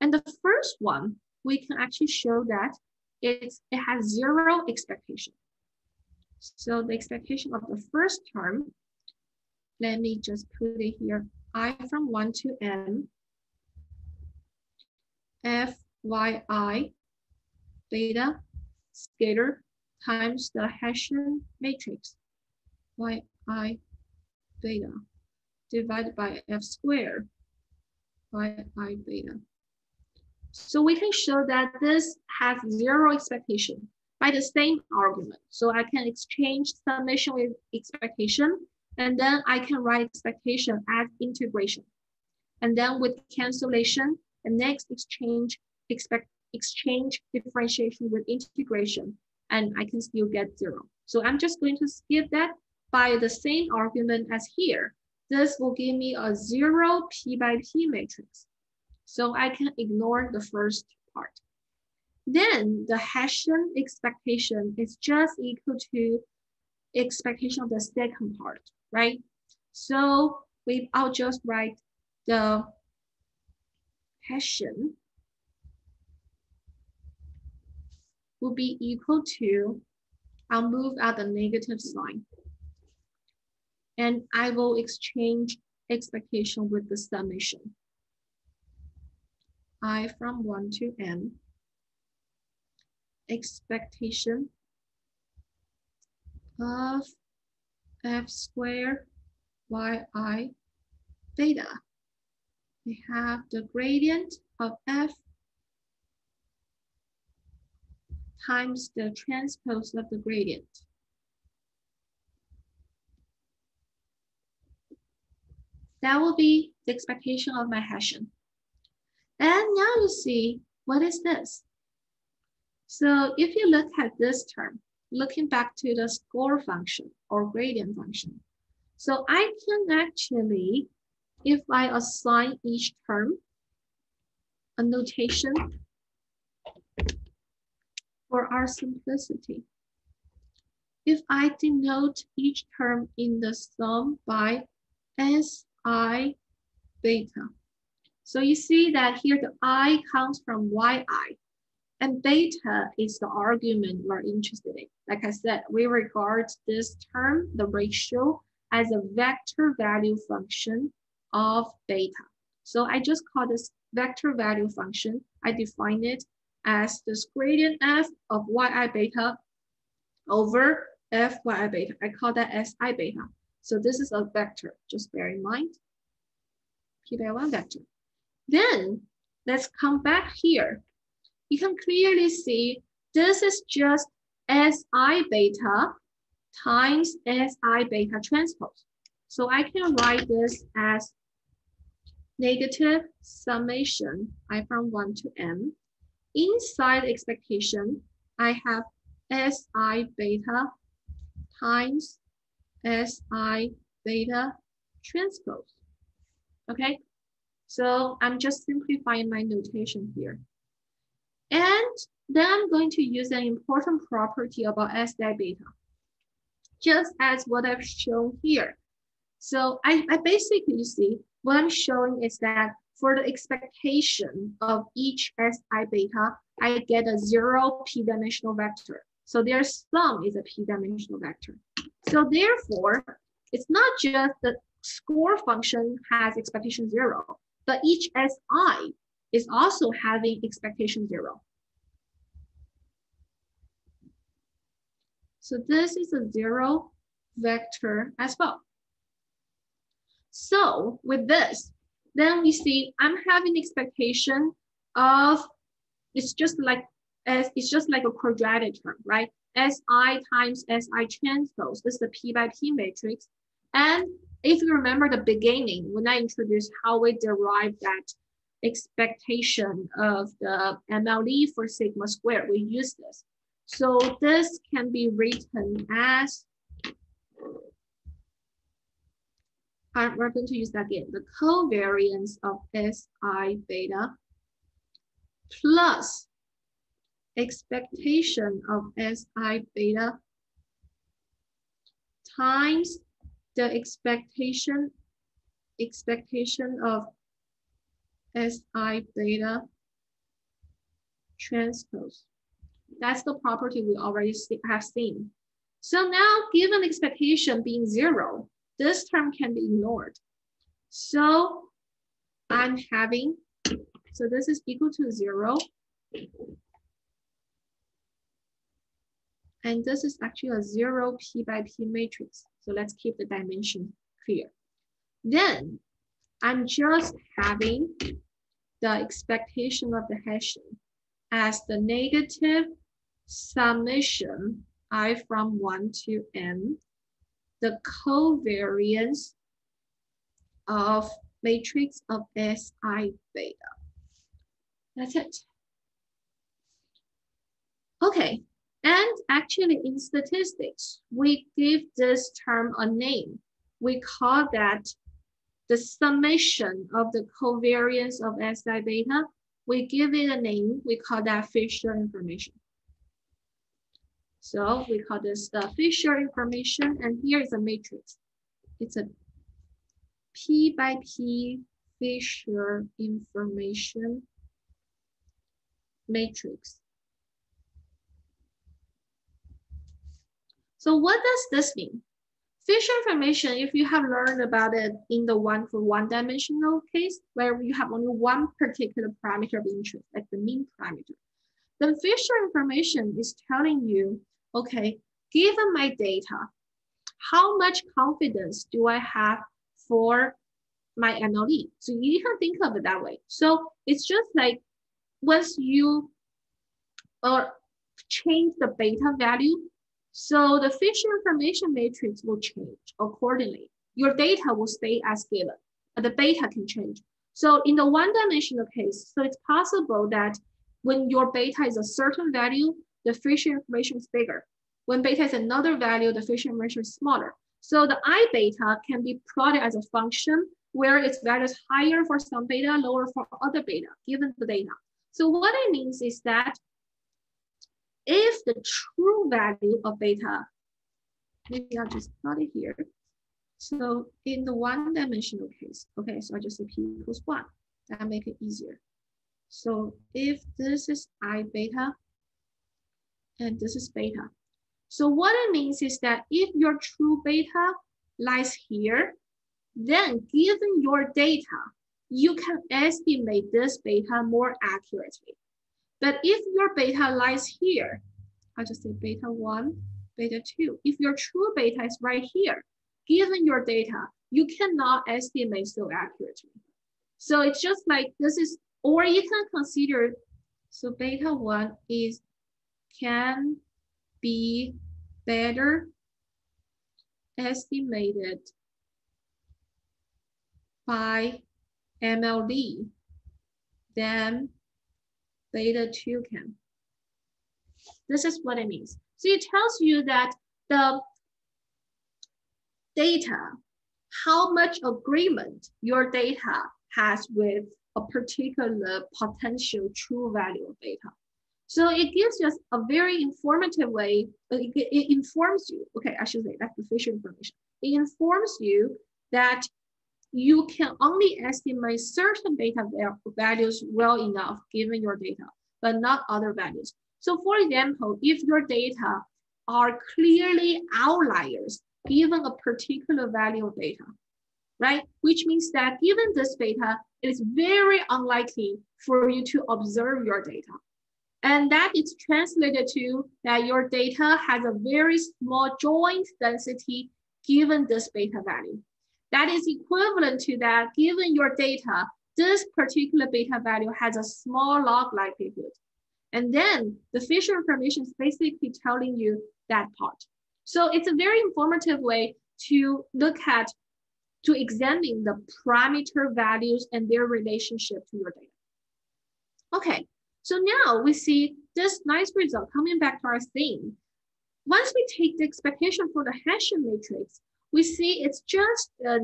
And the first one, we can actually show that it's, it has zero expectation. So the expectation of the first term, let me just put it here, i from 1 to n, f y i beta scalar times the Hessian matrix y i beta divided by f squared y i beta. So we can show that this has zero expectation by the same argument. So I can exchange summation with expectation, and then I can write expectation as integration. And then with cancellation, the next exchange expect exchange differentiation with integration, and I can still get zero. So I'm just going to skip that by the same argument as here. This will give me a zero P by P matrix. So I can ignore the first part. Then the Hessian expectation is just equal to expectation of the second part, right? So we, I'll just write the Hessian will be equal to, I'll move out the negative sign. And I will exchange expectation with the summation. I from one to n. Expectation of f squared yi beta. We have the gradient of f times the transpose of the gradient. That will be the expectation of my Hessian. And now you see, what is this? So if you look at this term, looking back to the score function or gradient function, so I can actually, if I assign each term a notation for our simplicity, if I denote each term in the sum by Si beta. So you see that here the i comes from yi, and beta is the argument we're interested in. Like I said, we regard this term, the ratio, as a vector value function of beta. So I just call this vector value function. I define it as this gradient f of yi beta over f yi beta. I call that si beta. So this is a vector, just bear in mind. P by one vector. Then let's come back here. You can clearly see this is just Si beta times Si beta transpose. So I can write this as negative summation i from 1 to m. Inside expectation, I have Si beta times Si beta transpose. Okay, so I'm just simplifying my notation here. And then I'm going to use an important property about Si beta just as what I've shown here. So I, I basically see what I'm showing is that for the expectation of each SI beta, I get a zero p-dimensional vector. So their sum is a p-dimensional vector. So therefore, it's not just the score function has expectation zero, but each SI is also having expectation zero. So this is a zero vector as well. So with this, then we see I'm having expectation of, it's just like, as it's just like a quadratic term, right? Si times Si transpose, this is the P by P matrix. And if you remember the beginning, when I introduced how we derive that expectation of the MLE for sigma squared, we use this. So this can be written as, We're going to use that again, the covariance of SI beta plus expectation of SI beta times the expectation expectation of SI beta transpose. That's the property we already see, have seen. So now given expectation being zero, this term can be ignored. So I'm having, so this is equal to zero. And this is actually a zero P by P matrix. So let's keep the dimension clear. Then I'm just having the expectation of the Hessian as the negative summation i from 1 to n, the covariance of matrix of Si beta. That's it. Okay, and actually in statistics, we give this term a name. We call that the summation of the covariance of SI beta. We give it a name, we call that Fisher information. So we call this the Fisher information, and here is a matrix. It's a P by P Fisher information matrix. So what does this mean? Fisher information, if you have learned about it in the one for one dimensional case, where you have only one particular parameter of interest, like the mean parameter, then Fisher information is telling you, okay, given my data, how much confidence do I have for my MLE? So you can think of it that way. So it's just like once you or change the beta value, so the Fisher information matrix will change accordingly. Your data will stay as given, but the beta can change. So in the one dimensional case, so it's possible that when your beta is a certain value, the Fisher information is bigger. When beta is another value, the Fisher information is smaller. So the I beta can be plotted as a function where its value is higher for some beta, lower for other beta, given the data. So what it means is that if the true value of beta, maybe I'll just plot it here. So in the one dimensional case, okay, so I just say p equals one, that make it easier. So if this is I beta, and this is beta. So what it means is that if your true beta lies here, then given your data, you can estimate this beta more accurately. But if your beta lies here, I just say beta one, beta two. If your true beta is right here, given your data, you cannot estimate so accurately. So it's just like this is, or you can consider, so beta one is, can be better estimated by MLE than beta 2 can. This is what it means. So it tells you that the data, how much agreement your data has with a particular potential true value of beta. So it gives us a very informative way, uh, it, it informs you, okay, I should say that's Fisher information. It informs you that you can only estimate certain beta values well enough given your data, but not other values. So for example, if your beta are clearly outliers given a particular value of data, right? Which means that given this data, it is very unlikely for you to observe your data. And that is translated to that your data has a very small joint density given this beta value. That is equivalent to that given your data, this particular beta value has a small log likelihood. And then the Fisher information is basically telling you that part. So it's a very informative way to look at, to examine the parameter values and their relationship to your data. Okay, so now we see this nice result coming back to our theme. Once we take the expectation for the Hessian matrix, we see it's just a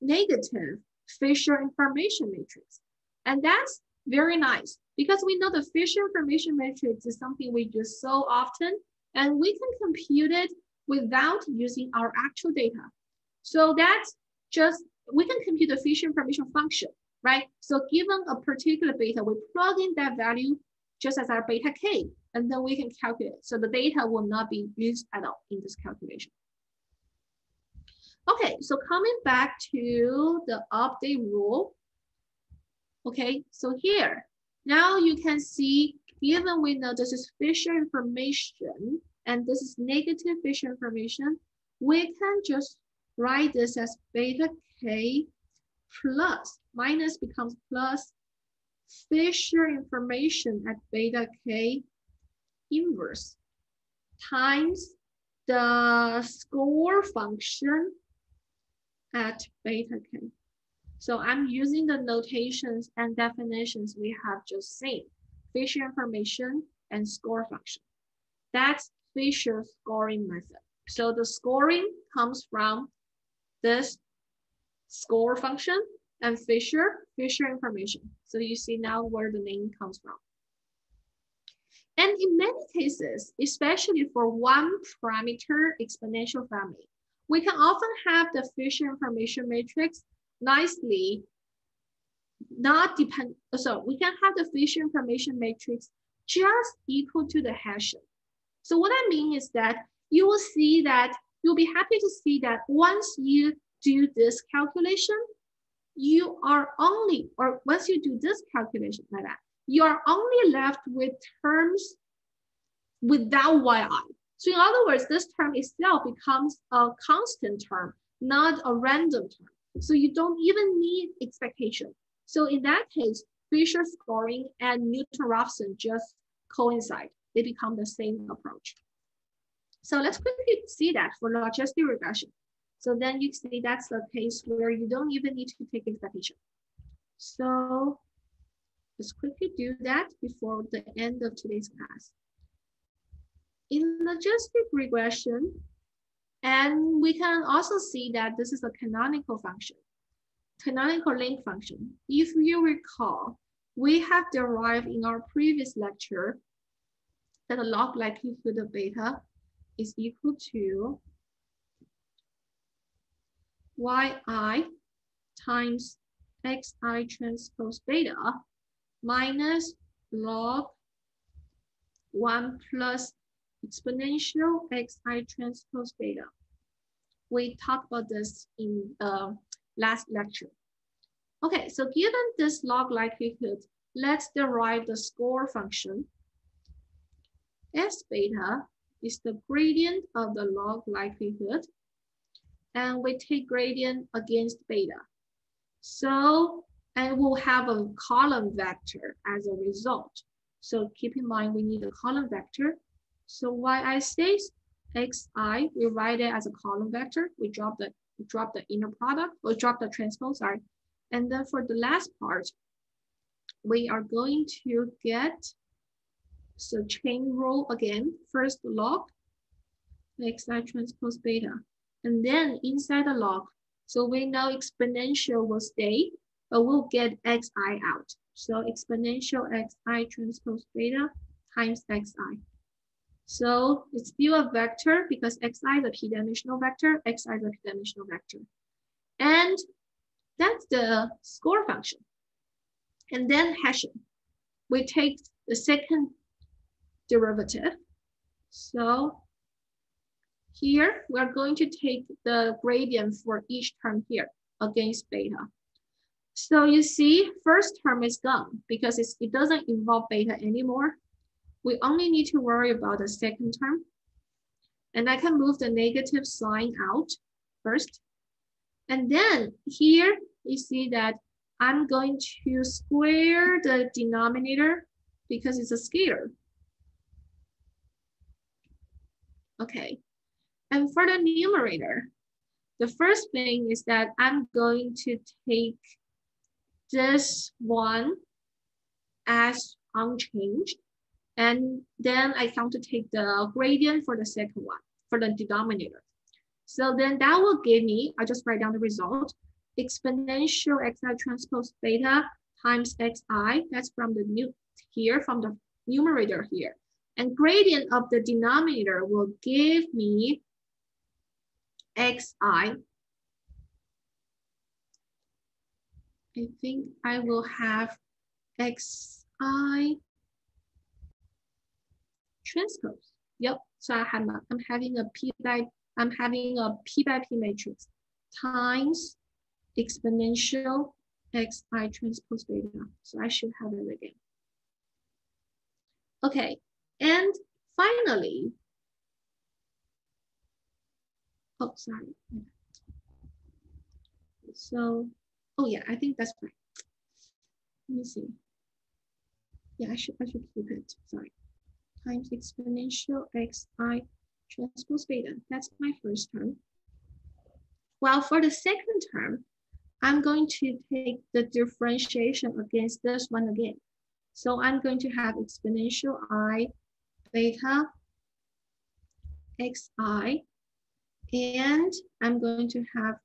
negative Fisher information matrix. And that's very nice because we know the Fisher information matrix is something we use so often and we can compute it without using our actual data. So that's just, we can compute the Fisher information function, right? So given a particular beta, we plug in that value just as our beta k, and then we can calculate. So the data will not be used at all in this calculation. Okay, so coming back to the update rule. Okay, so here, now you can see, given we know this is Fisher information, and this is negative Fisher information, we can just write this as beta k plus, minus becomes plus Fisher information at beta k inverse times the score function at beta k. So I'm using the notations and definitions we have just seen, Fisher information and score function. That's Fisher scoring method. So the scoring comes from this score function and Fisher, Fisher information. So you see now where the name comes from. And in many cases, especially for one parameter exponential family, we can often have the Fisher information matrix nicely not depend, uh, so we can have the Fisher information matrix just equal to the Hessian. So what I mean is that you will see that you'll be happy to see that once you do this calculation, you are only, or once you do this calculation like that, you are only left with terms without yi. So in other words, this term itself becomes a constant term, not a random term. So you don't even need expectation. So in that case, Fisher scoring and Newton-Raphson just coincide. They become the same approach. So let's quickly see that for logistic regression. So then you see that's the case where you don't even need to take expectation. So let's quickly do that before the end of today's class. In logistic regression, and we can also see that this is a canonical function canonical link function. If you recall, we have derived in our previous lecture that the log likelihood of beta is equal to yi times xi transpose beta minus log 1 plus exponential xi transpose beta. We talked about this in the last lecture. Okay, so given this log likelihood, let's derive the score function. S beta is the gradient of the log likelihood, and we take gradient against beta. So, and we'll have a column vector as a result. So keep in mind, we need a column vector. So yi stays xi, we write it as a column vector. We drop the we drop the inner product or drop the transpose, sorry. And then for the last part, we are going to get, so chain rule again, first log, xi transpose beta. And then inside the log, so we know exponential will stay, but we'll get xi out. So exponential xi transpose beta times xi. So it's still a vector because xi is a p-dimensional vector, xi is a p-dimensional vector. And that's the score function. And then Hessian. We take the second derivative. So here we're going to take the gradient for each term here against beta. So you see, first term is gone because it doesn't involve beta anymore we only need to worry about the second term. And I can move the negative sign out first. And then here you see that I'm going to square the denominator because it's a scalar. Okay, and for the numerator, the first thing is that I'm going to take this one as unchanged and then I count to take the gradient for the second one, for the denominator. So then that will give me, I just write down the result, exponential xi transpose beta times xi, that's from the new here, from the numerator here. And gradient of the denominator will give me xi. I think I will have xi transpose. Yep. So I have I'm having a p by I'm having a p by p matrix times exponential xi transpose beta. So I should have it again. Okay, and finally, oh sorry. So, oh yeah, I think that's right. Let me see. Yeah, I should I should keep it. Sorry times exponential xi transpose beta. That's my first term. Well, for the second term, I'm going to take the differentiation against this one again. So I'm going to have exponential i beta xi, and I'm going to have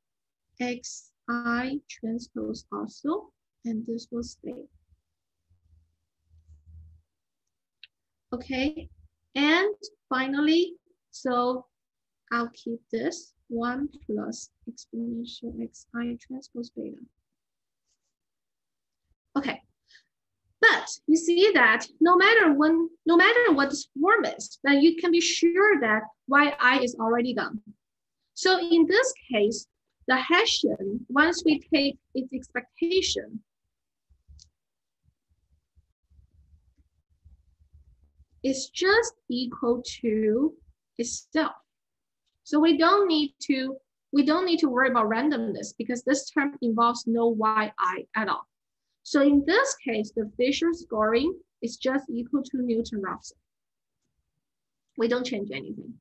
xi transpose also, and this will stay. Okay, and finally, so I'll keep this 1 plus exponential xi transpose beta. Okay, but you see that no matter when, no matter what this form is, then you can be sure that yi is already done. So in this case, the Hessian, once we take its expectation, is just equal to itself. So we don't need to we don't need to worry about randomness because this term involves no yi at all. So in this case, the Fisher scoring is just equal to Newton-Raphson. We don't change anything.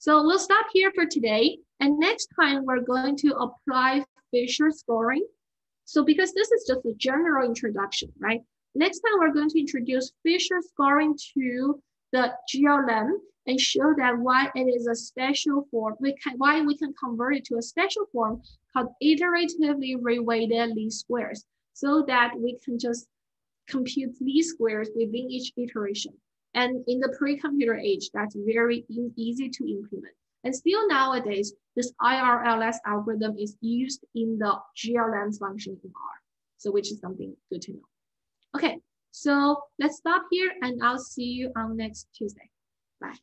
So we'll stop here for today. And next time we're going to apply Fisher scoring. So because this is just a general introduction, right? Next time we're going to introduce Fisher scoring to the GLM and show that why it is a special form, we can, why we can convert it to a special form called iteratively reweighted least squares so that we can just compute least squares within each iteration. And in the pre-computer age, that's very easy to implement. And still nowadays, this IRLS algorithm is used in the GLM function in R. So which is something good to know. Okay, so let's stop here and I'll see you on next Tuesday. Bye.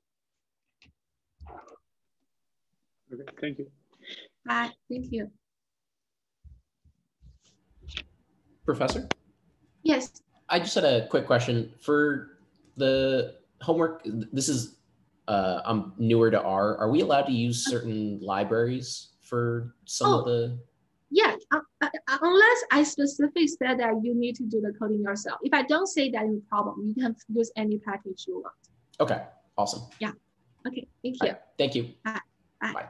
Okay, thank you. Bye, thank you. Professor? Yes. I just had a quick question for the homework. This is, uh, I'm newer to R. Are we allowed to use certain libraries for some oh, of the? Yeah, uh, uh, unless I specifically said that you need to do the coding yourself. If I don't say that, no problem. You can use any package you want. Okay, awesome. Yeah. Okay, thank you. Right, thank you. Bye. Bye. Bye.